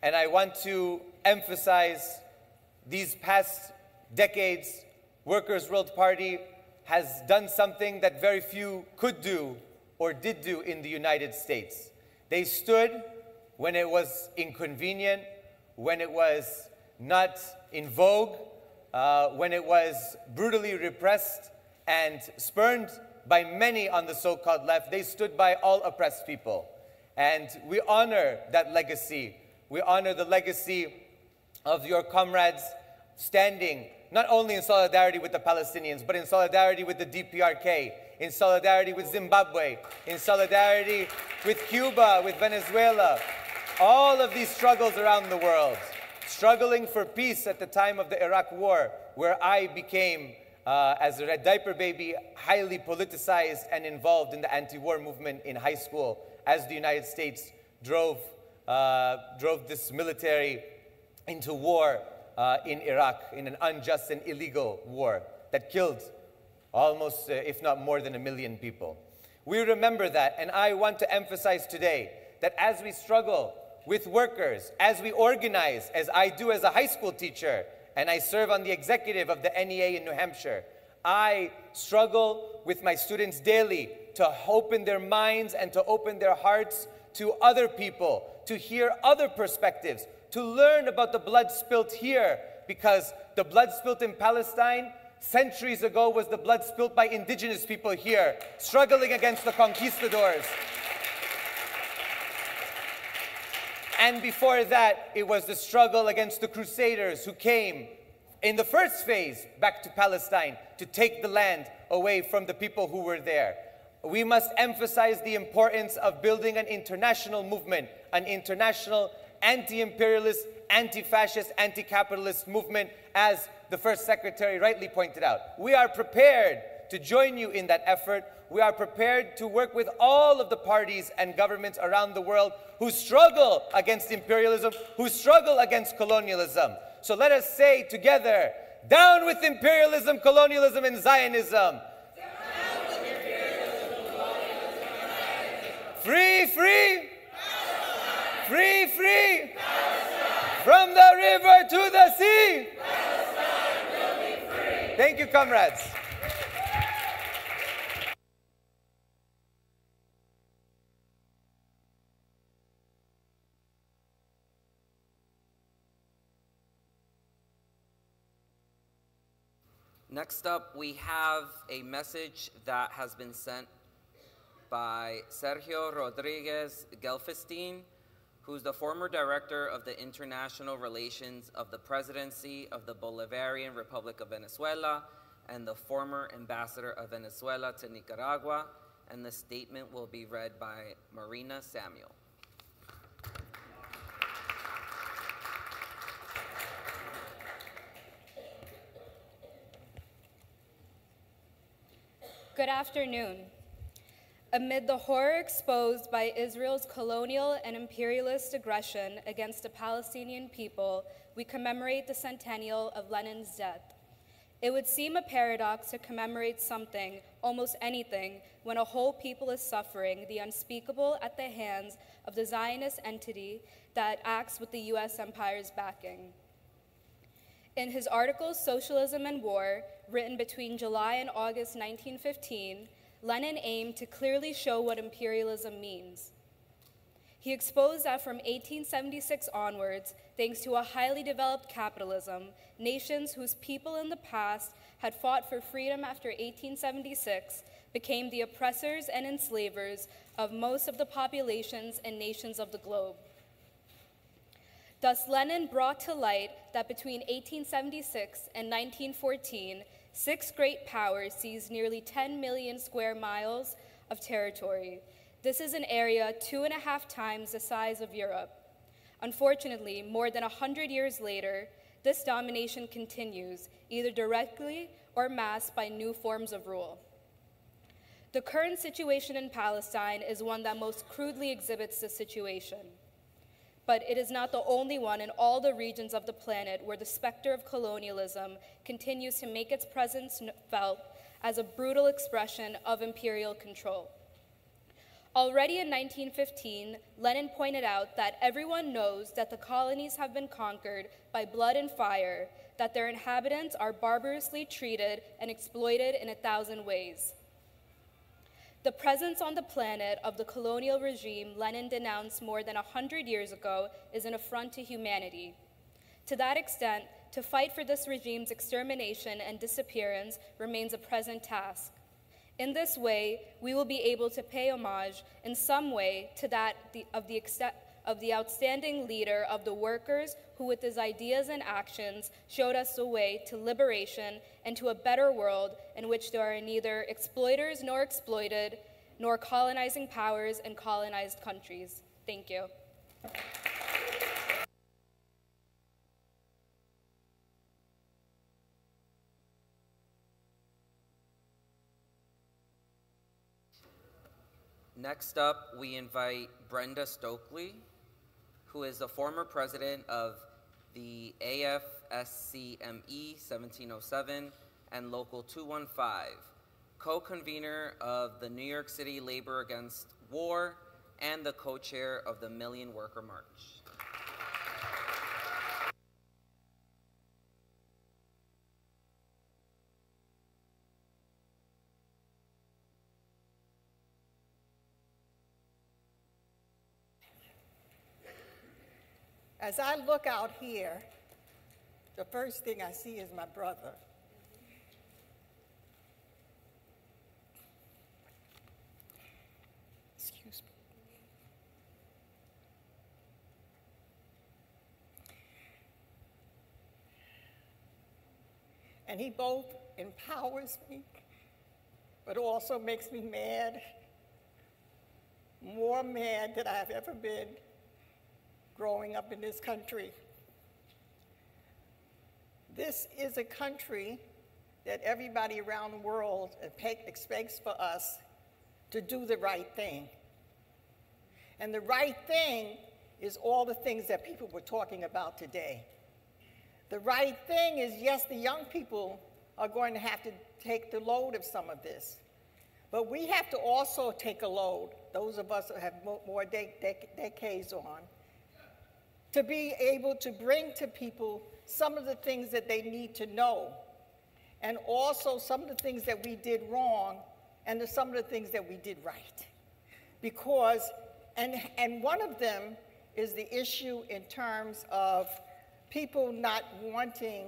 and I want to emphasize these past decades, Workers' World Party has done something that very few could do or did do in the United States. They stood when it was inconvenient, when it was not in vogue, uh, when it was brutally repressed and spurned by many on the so called left. They stood by all oppressed people. And we honor that legacy. We honor the legacy of your comrades standing not only in solidarity with the Palestinians, but in solidarity with the DPRK, in solidarity with Zimbabwe, in solidarity with Cuba, with Venezuela, all of these struggles around the world, struggling for peace at the time of the Iraq War, where I became, uh, as a red diaper baby, highly politicized and involved in the anti-war movement in high school, as the United States drove, uh, drove this military into war uh, in Iraq in an unjust and illegal war that killed almost, uh, if not more than a million people. We remember that, and I want to emphasize today that as we struggle with workers, as we organize, as I do as a high school teacher, and I serve on the executive of the NEA in New Hampshire, I struggle with my students daily to open their minds and to open their hearts to other people, to hear other perspectives, to learn about the blood spilt here because the blood spilt in Palestine centuries ago was the blood spilt by indigenous people here, struggling against the conquistadors. And before that, it was the struggle against the crusaders who came in the first phase back to Palestine to take the land away from the people who were there. We must emphasize the importance of building an international movement, an international anti-imperialist, anti-fascist, anti-capitalist movement, as the first secretary rightly pointed out. We are prepared to join you in that effort. We are prepared to work with all of the parties and governments around the world who struggle against imperialism, who struggle against colonialism. So let us say together, down with imperialism, colonialism, and Zionism. Free, free. Free, free. From the river to the sea. Thank you, comrades. Next up, we have a message that has been sent by Sergio Rodriguez Gelfenstein, who's the former director of the international relations of the presidency of the Bolivarian Republic of Venezuela and the former ambassador of Venezuela to Nicaragua, and the statement will be read by Marina Samuel. Good afternoon. Amid the horror exposed by Israel's colonial and imperialist aggression against the Palestinian people, we commemorate the centennial of Lenin's death. It would seem a paradox to commemorate something, almost anything, when a whole people is suffering the unspeakable at the hands of the Zionist entity that acts with the US empire's backing. In his article, Socialism and War, written between July and August 1915, Lenin aimed to clearly show what imperialism means. He exposed that from 1876 onwards, thanks to a highly developed capitalism, nations whose people in the past had fought for freedom after 1876 became the oppressors and enslavers of most of the populations and nations of the globe. Thus, Lenin brought to light that between 1876 and 1914, Six great powers seized nearly 10 million square miles of territory. This is an area two and a half times the size of Europe. Unfortunately, more than 100 years later, this domination continues, either directly or masked by new forms of rule. The current situation in Palestine is one that most crudely exhibits the situation. But it is not the only one in all the regions of the planet where the specter of colonialism continues to make its presence felt as a brutal expression of imperial control. Already in 1915, Lenin pointed out that everyone knows that the colonies have been conquered by blood and fire, that their inhabitants are barbarously treated and exploited in a thousand ways. The presence on the planet of the colonial regime Lenin denounced more than 100 years ago is an affront to humanity. To that extent, to fight for this regime's extermination and disappearance remains a present task. In this way, we will be able to pay homage in some way to that of the, of the outstanding leader of the workers who, with his ideas and actions, showed us the way to liberation and to a better world in which there are neither exploiters nor exploited, nor colonizing powers and colonized countries. Thank you. Next up, we invite Brenda Stokely, who is the former president of the AFSCME 1707 and Local 215, co-convener of the New York City Labor Against War, and the co-chair of the Million Worker March. As I look out here, the first thing I see is my brother. Excuse me. And he both empowers me, but also makes me mad, more mad than I've ever been growing up in this country. This is a country that everybody around the world expects for us to do the right thing. And the right thing is all the things that people were talking about today. The right thing is, yes, the young people are going to have to take the load of some of this. But we have to also take a load, those of us who have more decades on, to be able to bring to people some of the things that they need to know, and also some of the things that we did wrong and some of the things that we did right. Because, and, and one of them is the issue in terms of people not wanting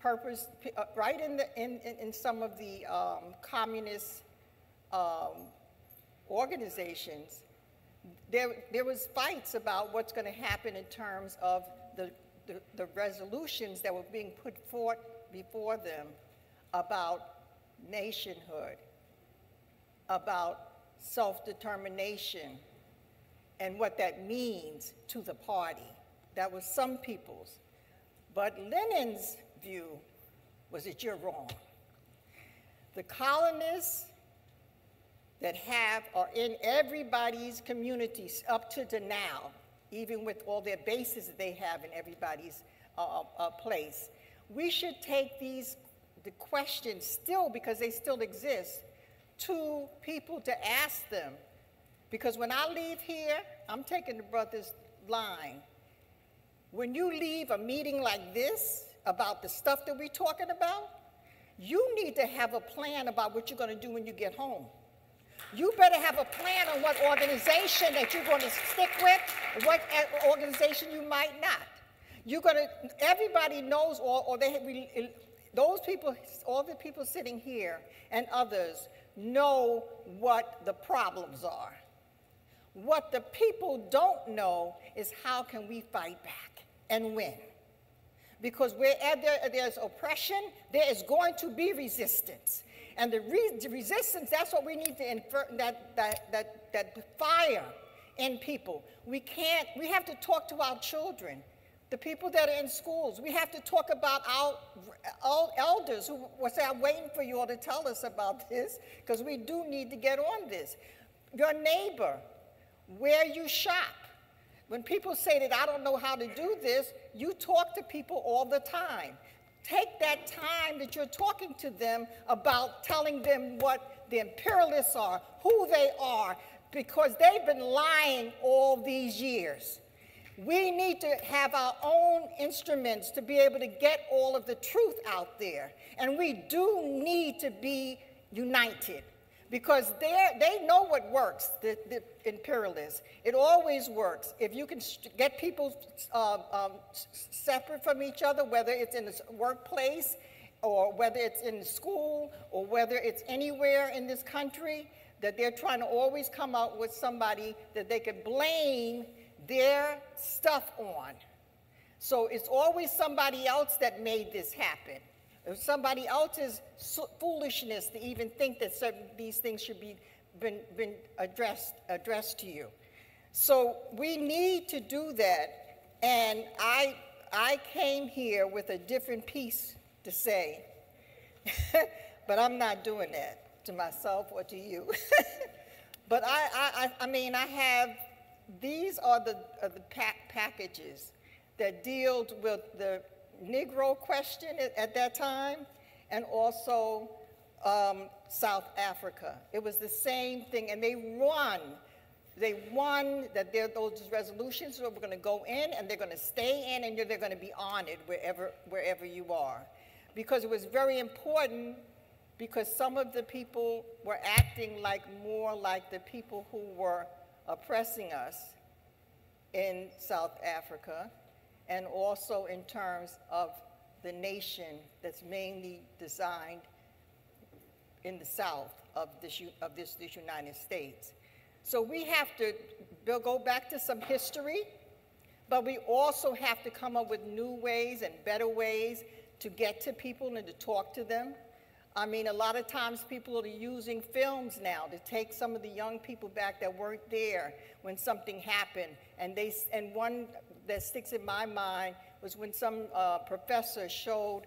purpose, uh, right in, the, in, in some of the um, communist um, organizations, there, there was fights about what's going to happen in terms of the, the, the, resolutions that were being put forth before them about nationhood, about self-determination, and what that means to the party. That was some people's. But Lenin's view was that you're wrong. The colonists that have are in everybody's communities up to the now, even with all their bases that they have in everybody's uh, uh, place. We should take these the questions still because they still exist to people to ask them. Because when I leave here, I'm taking the brother's line. When you leave a meeting like this about the stuff that we're talking about, you need to have a plan about what you're going to do when you get home you better have a plan on what organization that you're going to stick with, what organization you might not. You're going to, everybody knows, or, or they, those people, all the people sitting here and others know what the problems are. What the people don't know is how can we fight back and win. Because where there's oppression, there is going to be resistance. And the, re the resistance, that's what we need to infer, that, that, that, that fire in people. We can't, we have to talk to our children. the people that are in schools. We have to talk about our, our elders who was out waiting for you all to tell us about [LAUGHS] this, because we do need to get on this. Your neighbor, where you shop. When people say that I don't know how to do this, you talk to people all the time. Take that time that you're talking to them about telling them what the imperialists are, who they are, because they've been lying all these years. We need to have our own instruments to be able to get all of the truth out there. And we do need to be united because they know what works, the, the, imperialists. It always works. If you can get people uh, um, separate from each other, whether it's in the workplace or whether it's in school or whether it's anywhere in this country, that they're trying to always come out with somebody that they could blame their stuff on. So it's always somebody else that made this happen. Somebody else's foolishness to even think that certain, these things should be been, been addressed, addressed to you. So we need to do that. And I, I came here with a different piece to say, [LAUGHS] but I'm not doing that to myself or to you. [LAUGHS] but I, I, I mean, I have, these are the, are the pa packages that deal with the Negro question at, at that time and also um, South Africa. It was the same thing, and they won. They won that those resolutions were going to go in and they're going to stay in and they're going to be honored wherever, wherever you are. Because it was very important because some of the people were acting like more like the people who were oppressing us in South Africa and also in terms of the nation that's mainly designed in the South of this, of this, this United States. So we have to go back to some history, but we also have to come up with new ways and better ways to get to people and to talk to them. I mean, a lot of times people are using films now to take some of the young people back that weren't there when something happened. And, they, and one that sticks in my mind was when some uh, professor showed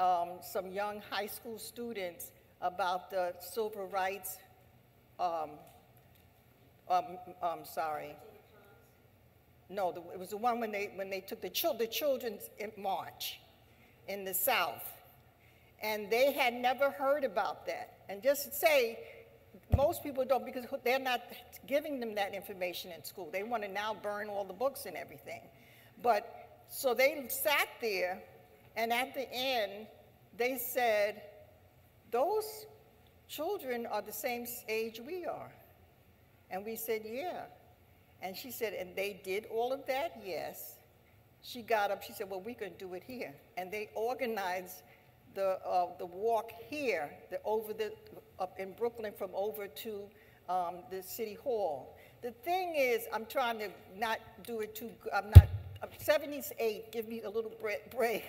um, some young high school students about the civil rights, um, um, I'm sorry. No, the, it was the one when they, when they took the, chil the children's march in the South. And they had never heard about that. And just to say, most people don't because they're not giving them that information in school. They want to now burn all the books and everything. But so they sat there, and at the end, they said, Those children are the same age we are. And we said, Yeah. And she said, And they did all of that? Yes. She got up, she said, Well, we can do it here. And they organized the, uh, the walk here, the, over the, up in Brooklyn from over to um, the city hall. The thing is, I'm trying to not do it too, I'm not 78, give me a little break.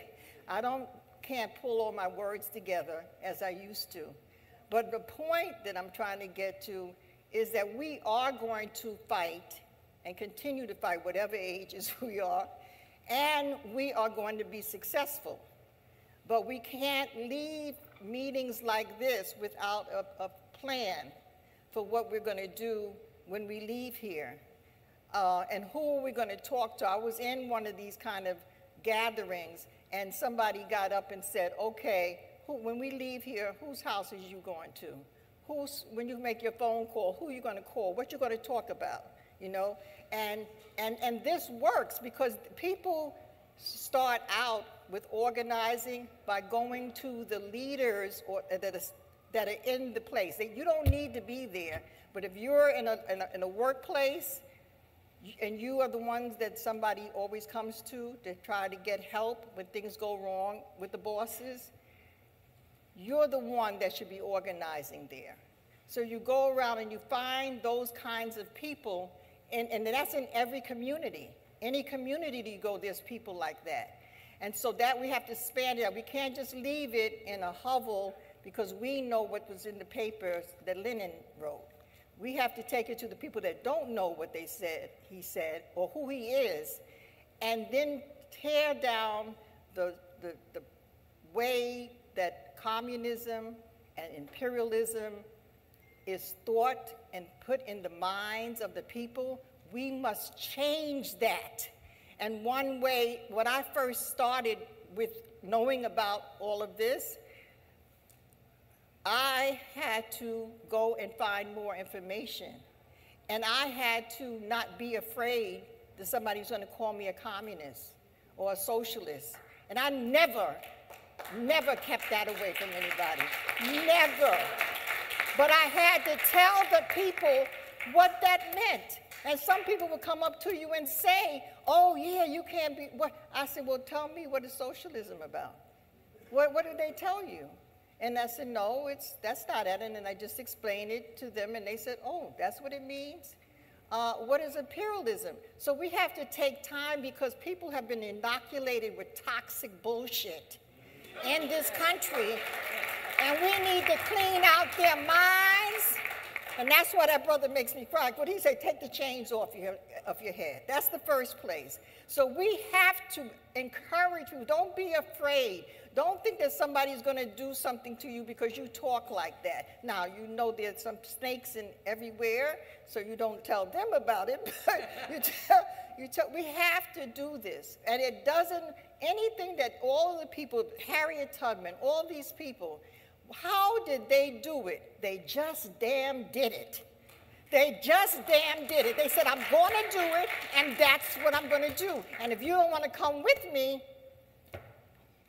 I don't, can't pull all my words together as I used to. But the point that I'm trying to get to is that we are going to fight and continue to fight, whatever ages we are, and we are going to be successful. But we can't leave meetings like this without a, a plan for what we're going to do when we leave here uh, and who are we going to talk to? I was in one of these kind of gatherings, and somebody got up and said, okay, who, when we leave here, whose house is you going to? Who's, when you make your phone call, who are you going to call? What you going to talk about? You know, and, and, and this works because people start out with organizing by going to the leaders or, that, are, that are in the place. You don't need to be there, but if you're in a, in a, in a workplace and you are the ones that somebody always comes to to try to get help when things go wrong with the bosses, you're the one that should be organizing there. So you go around and you find those kinds of people, and, and that's in every community. Any community you go, there's people like that. And so that we have to span it out. We can't just leave it in a hovel because we know what was in the papers that Lenin wrote. We have to take it to the people that don't know what they said, he said, or who he is, and then tear down the, the, the way that communism and imperialism is thought and put in the minds of the people, we must change that. And one way, when I first started with knowing about all of this, I had to go and find more information. And I had to not be afraid that somebody's going to call me a communist or a socialist. And I never, never kept that away from anybody. Never. But I had to tell the people what that meant. And some people would come up to you and say, oh, yeah, you can't be. What? I said, well, tell me what is socialism about? What, what did they tell you? And I said, no, it's, that's not it. And then I just explained it to them, and they said, oh, that's what it means? Uh, what is imperialism? So we have to take time because people have been inoculated with toxic bullshit in this country, and we need to clean out their minds. And that's why that brother makes me cry. What he say, take the chains off your, of your head. That's the first place. So we have to encourage you. Don't be afraid. Don't think that somebody's going to do something to you because you talk like that. Now, you know there's some snakes in everywhere, so you don't tell them about it, [LAUGHS] but you tell, you tell, we have to do this. And it doesn't, anything that all the people, Harriet Tubman, all these people, how did they do it? They just damn did it. They just damn did it. They said, I'm going to do it, and that's what I'm going to do. And if you don't want to come with me,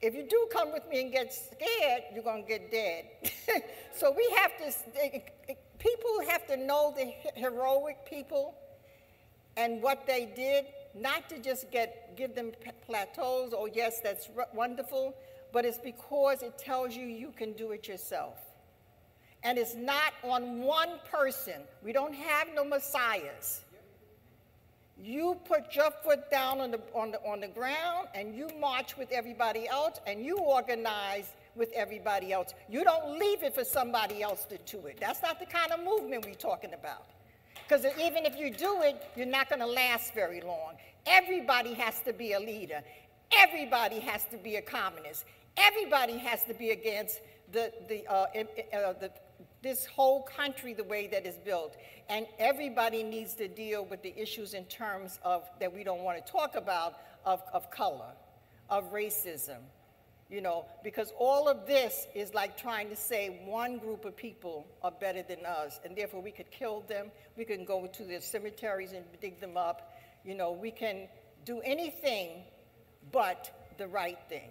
if you do come with me and get scared, you're going to get dead. [LAUGHS] so we have to, eh, eh, eh, people have to know the heroic people and what they did, not to just get, give them plateaus, oh yes, that's wonderful, but it's because it tells you you can do it yourself. And it's not on one person. We don't have no messiahs. You put your foot down on the, on, the, on the ground and you march with everybody else and you organize with everybody else. You don't leave it for somebody else to do it. That's not the kind of movement we're talking about. Because even if you do it, you're not going to last very long. Everybody has to be a leader. Everybody has to be a communist. Everybody has to be against the, the, uh, uh, the this whole country the way that it's built. And everybody needs to deal with the issues in terms of that we don't want to talk about of, of color, of racism, you know, because all of this is like trying to say one group of people are better than us, and therefore we could kill them, we can go to their cemeteries and dig them up, you know, we can do anything but the right thing.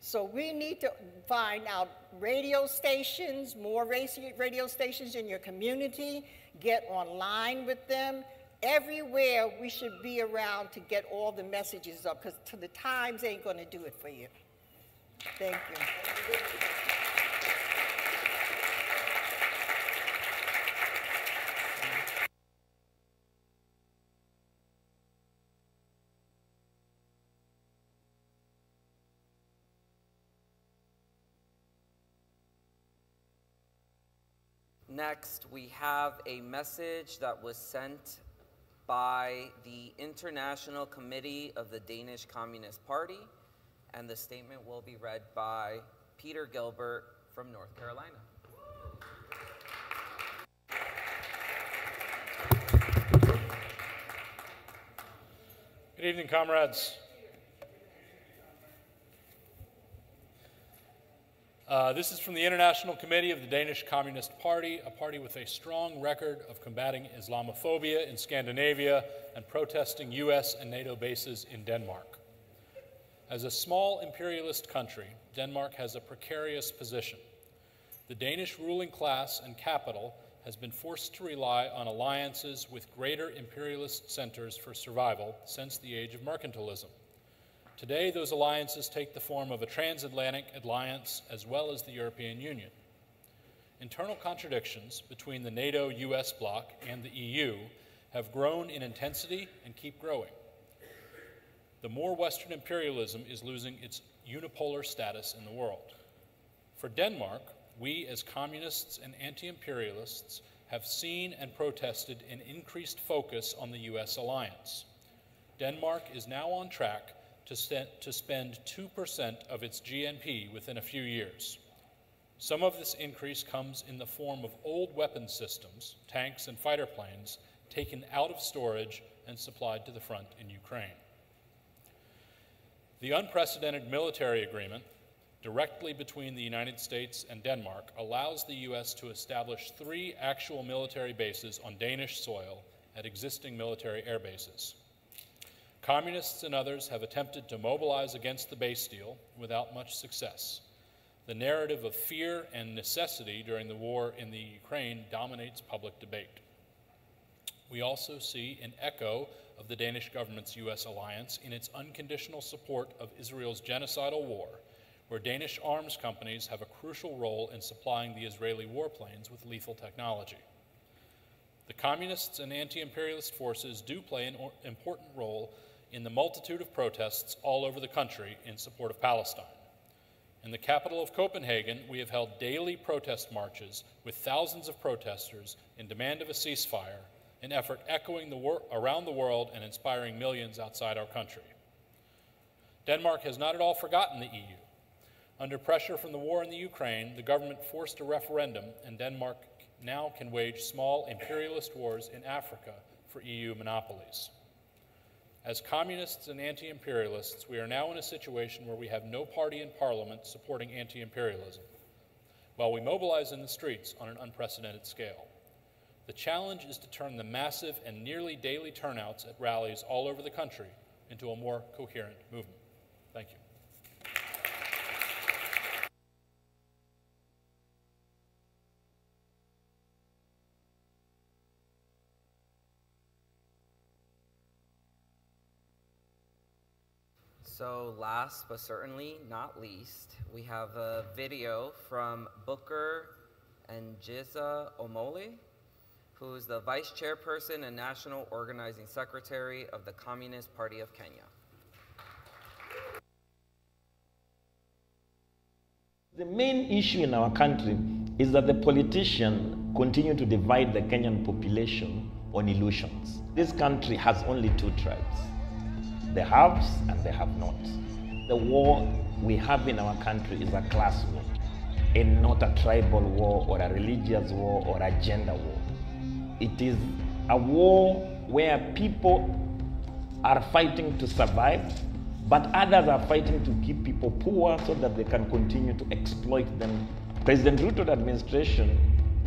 So we need to find out radio stations, more radio stations in your community, get online with them. Everywhere we should be around to get all the messages up because to the times ain't going to do it for you. Thank you. Next, we have a message that was sent by the International Committee of the Danish Communist Party, and the statement will be read by Peter Gilbert from North Carolina. Good evening, comrades. Uh, this is from the International Committee of the Danish Communist Party, a party with a strong record of combating Islamophobia in Scandinavia and protesting US and NATO bases in Denmark. As a small imperialist country, Denmark has a precarious position. The Danish ruling class and capital has been forced to rely on alliances with greater imperialist centers for survival since the age of mercantilism. Today, those alliances take the form of a transatlantic alliance as well as the European Union. Internal contradictions between the NATO US bloc and the EU have grown in intensity and keep growing. The more Western imperialism is losing its unipolar status in the world. For Denmark, we as communists and anti imperialists have seen and protested an increased focus on the US alliance. Denmark is now on track to, spend 2% of its GNP within a few years. Some of this increase comes in the form of old weapon systems, tanks and fighter planes, taken out of storage and supplied to the front in Ukraine. The unprecedented military agreement directly between the United States and Denmark allows the U.S. to establish three actual military bases on Danish soil at existing military air bases. Communists and others have attempted to mobilize against the base deal without much success. The narrative of fear and necessity during the war in the Ukraine dominates public debate. We also see an echo of the Danish government's U.S. alliance in its unconditional support of Israel's genocidal war, where Danish arms companies have a crucial role in supplying the Israeli warplanes with lethal technology. The communists and anti imperialist forces do play an important role in the multitude of protests all over the country in support of Palestine. In the capital of Copenhagen, we have held daily protest marches with thousands of protesters in demand of a ceasefire an effort echoing the around the world and inspiring millions outside our country. Denmark has not at all forgotten the EU. Under pressure from the war in the Ukraine, the government forced a referendum, and Denmark now can wage small imperialist wars in Africa for EU monopolies. As communists and anti imperialists, we are now in a situation where we have no party in parliament supporting anti imperialism, while we mobilize in the streets on an unprecedented scale. The challenge is to turn the massive and nearly daily turnouts at rallies all over the country into a more coherent movement. Thank you. So last but certainly not least, we have a video from Booker Ngesa Omole who is the Vice Chairperson and National Organizing Secretary of the Communist Party of Kenya. The main issue in our country is that the politicians continue to divide the Kenyan population on illusions. This country has only two tribes the haves and the have nots. The war we have in our country is a class war and not a tribal war or a religious war or a gender war. It is a war where people are fighting to survive, but others are fighting to keep people poor so that they can continue to exploit them. President Ruto administration,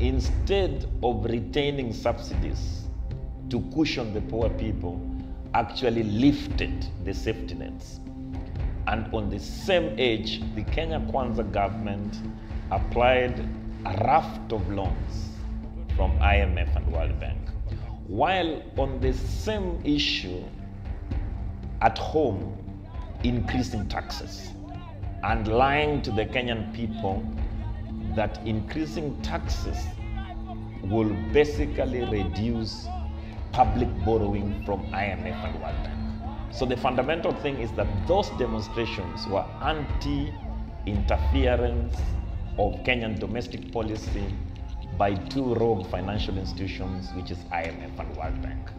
instead of retaining subsidies to cushion the poor people, actually lifted the safety nets. And on the same age, the Kenya Kwanza government applied a raft of loans from IMF and World Bank. While on the same issue, at home, increasing taxes and lying to the Kenyan people that increasing taxes will basically reduce public borrowing from IMF and World Bank. So the fundamental thing is that those demonstrations were anti-interference of Kenyan domestic policy by two rogue financial institutions, which is IMF and World Bank.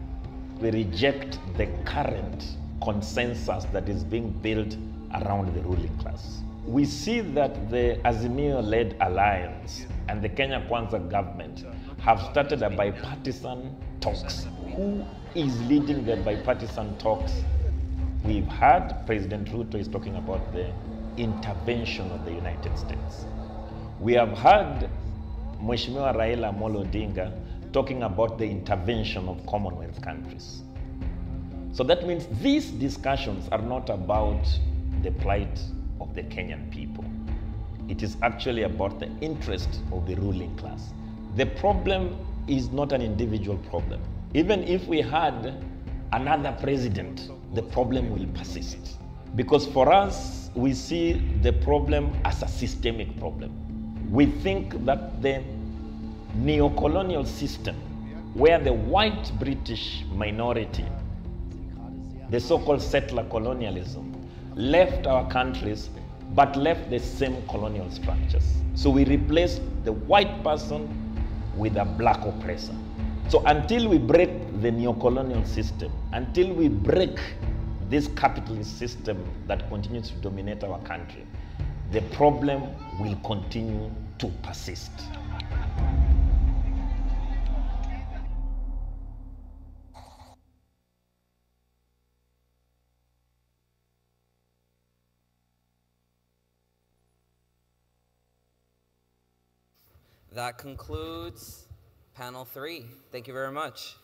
We reject the current consensus that is being built around the ruling class. We see that the Azimio-led alliance and the Kenya Kwanza government have started a bipartisan talks. Who is leading the bipartisan talks? We've heard President Ruto is talking about the intervention of the United States. We have heard Mheshimiwa Raila Amolo Odinga talking about the intervention of Commonwealth countries. So that means these discussions are not about the plight of the Kenyan people. It is actually about the interest of the ruling class. The problem is not an individual problem. Even if we had another president, the problem will persist. Because for us, we see the problem as a systemic problem we think that the neo-colonial system where the white British minority, the so-called settler colonialism, left our countries but left the same colonial structures. So we replaced the white person with a black oppressor. So until we break the neo-colonial system, until we break this capitalist system that continues to dominate our country, the problem will continue to persist. That concludes panel three. Thank you very much.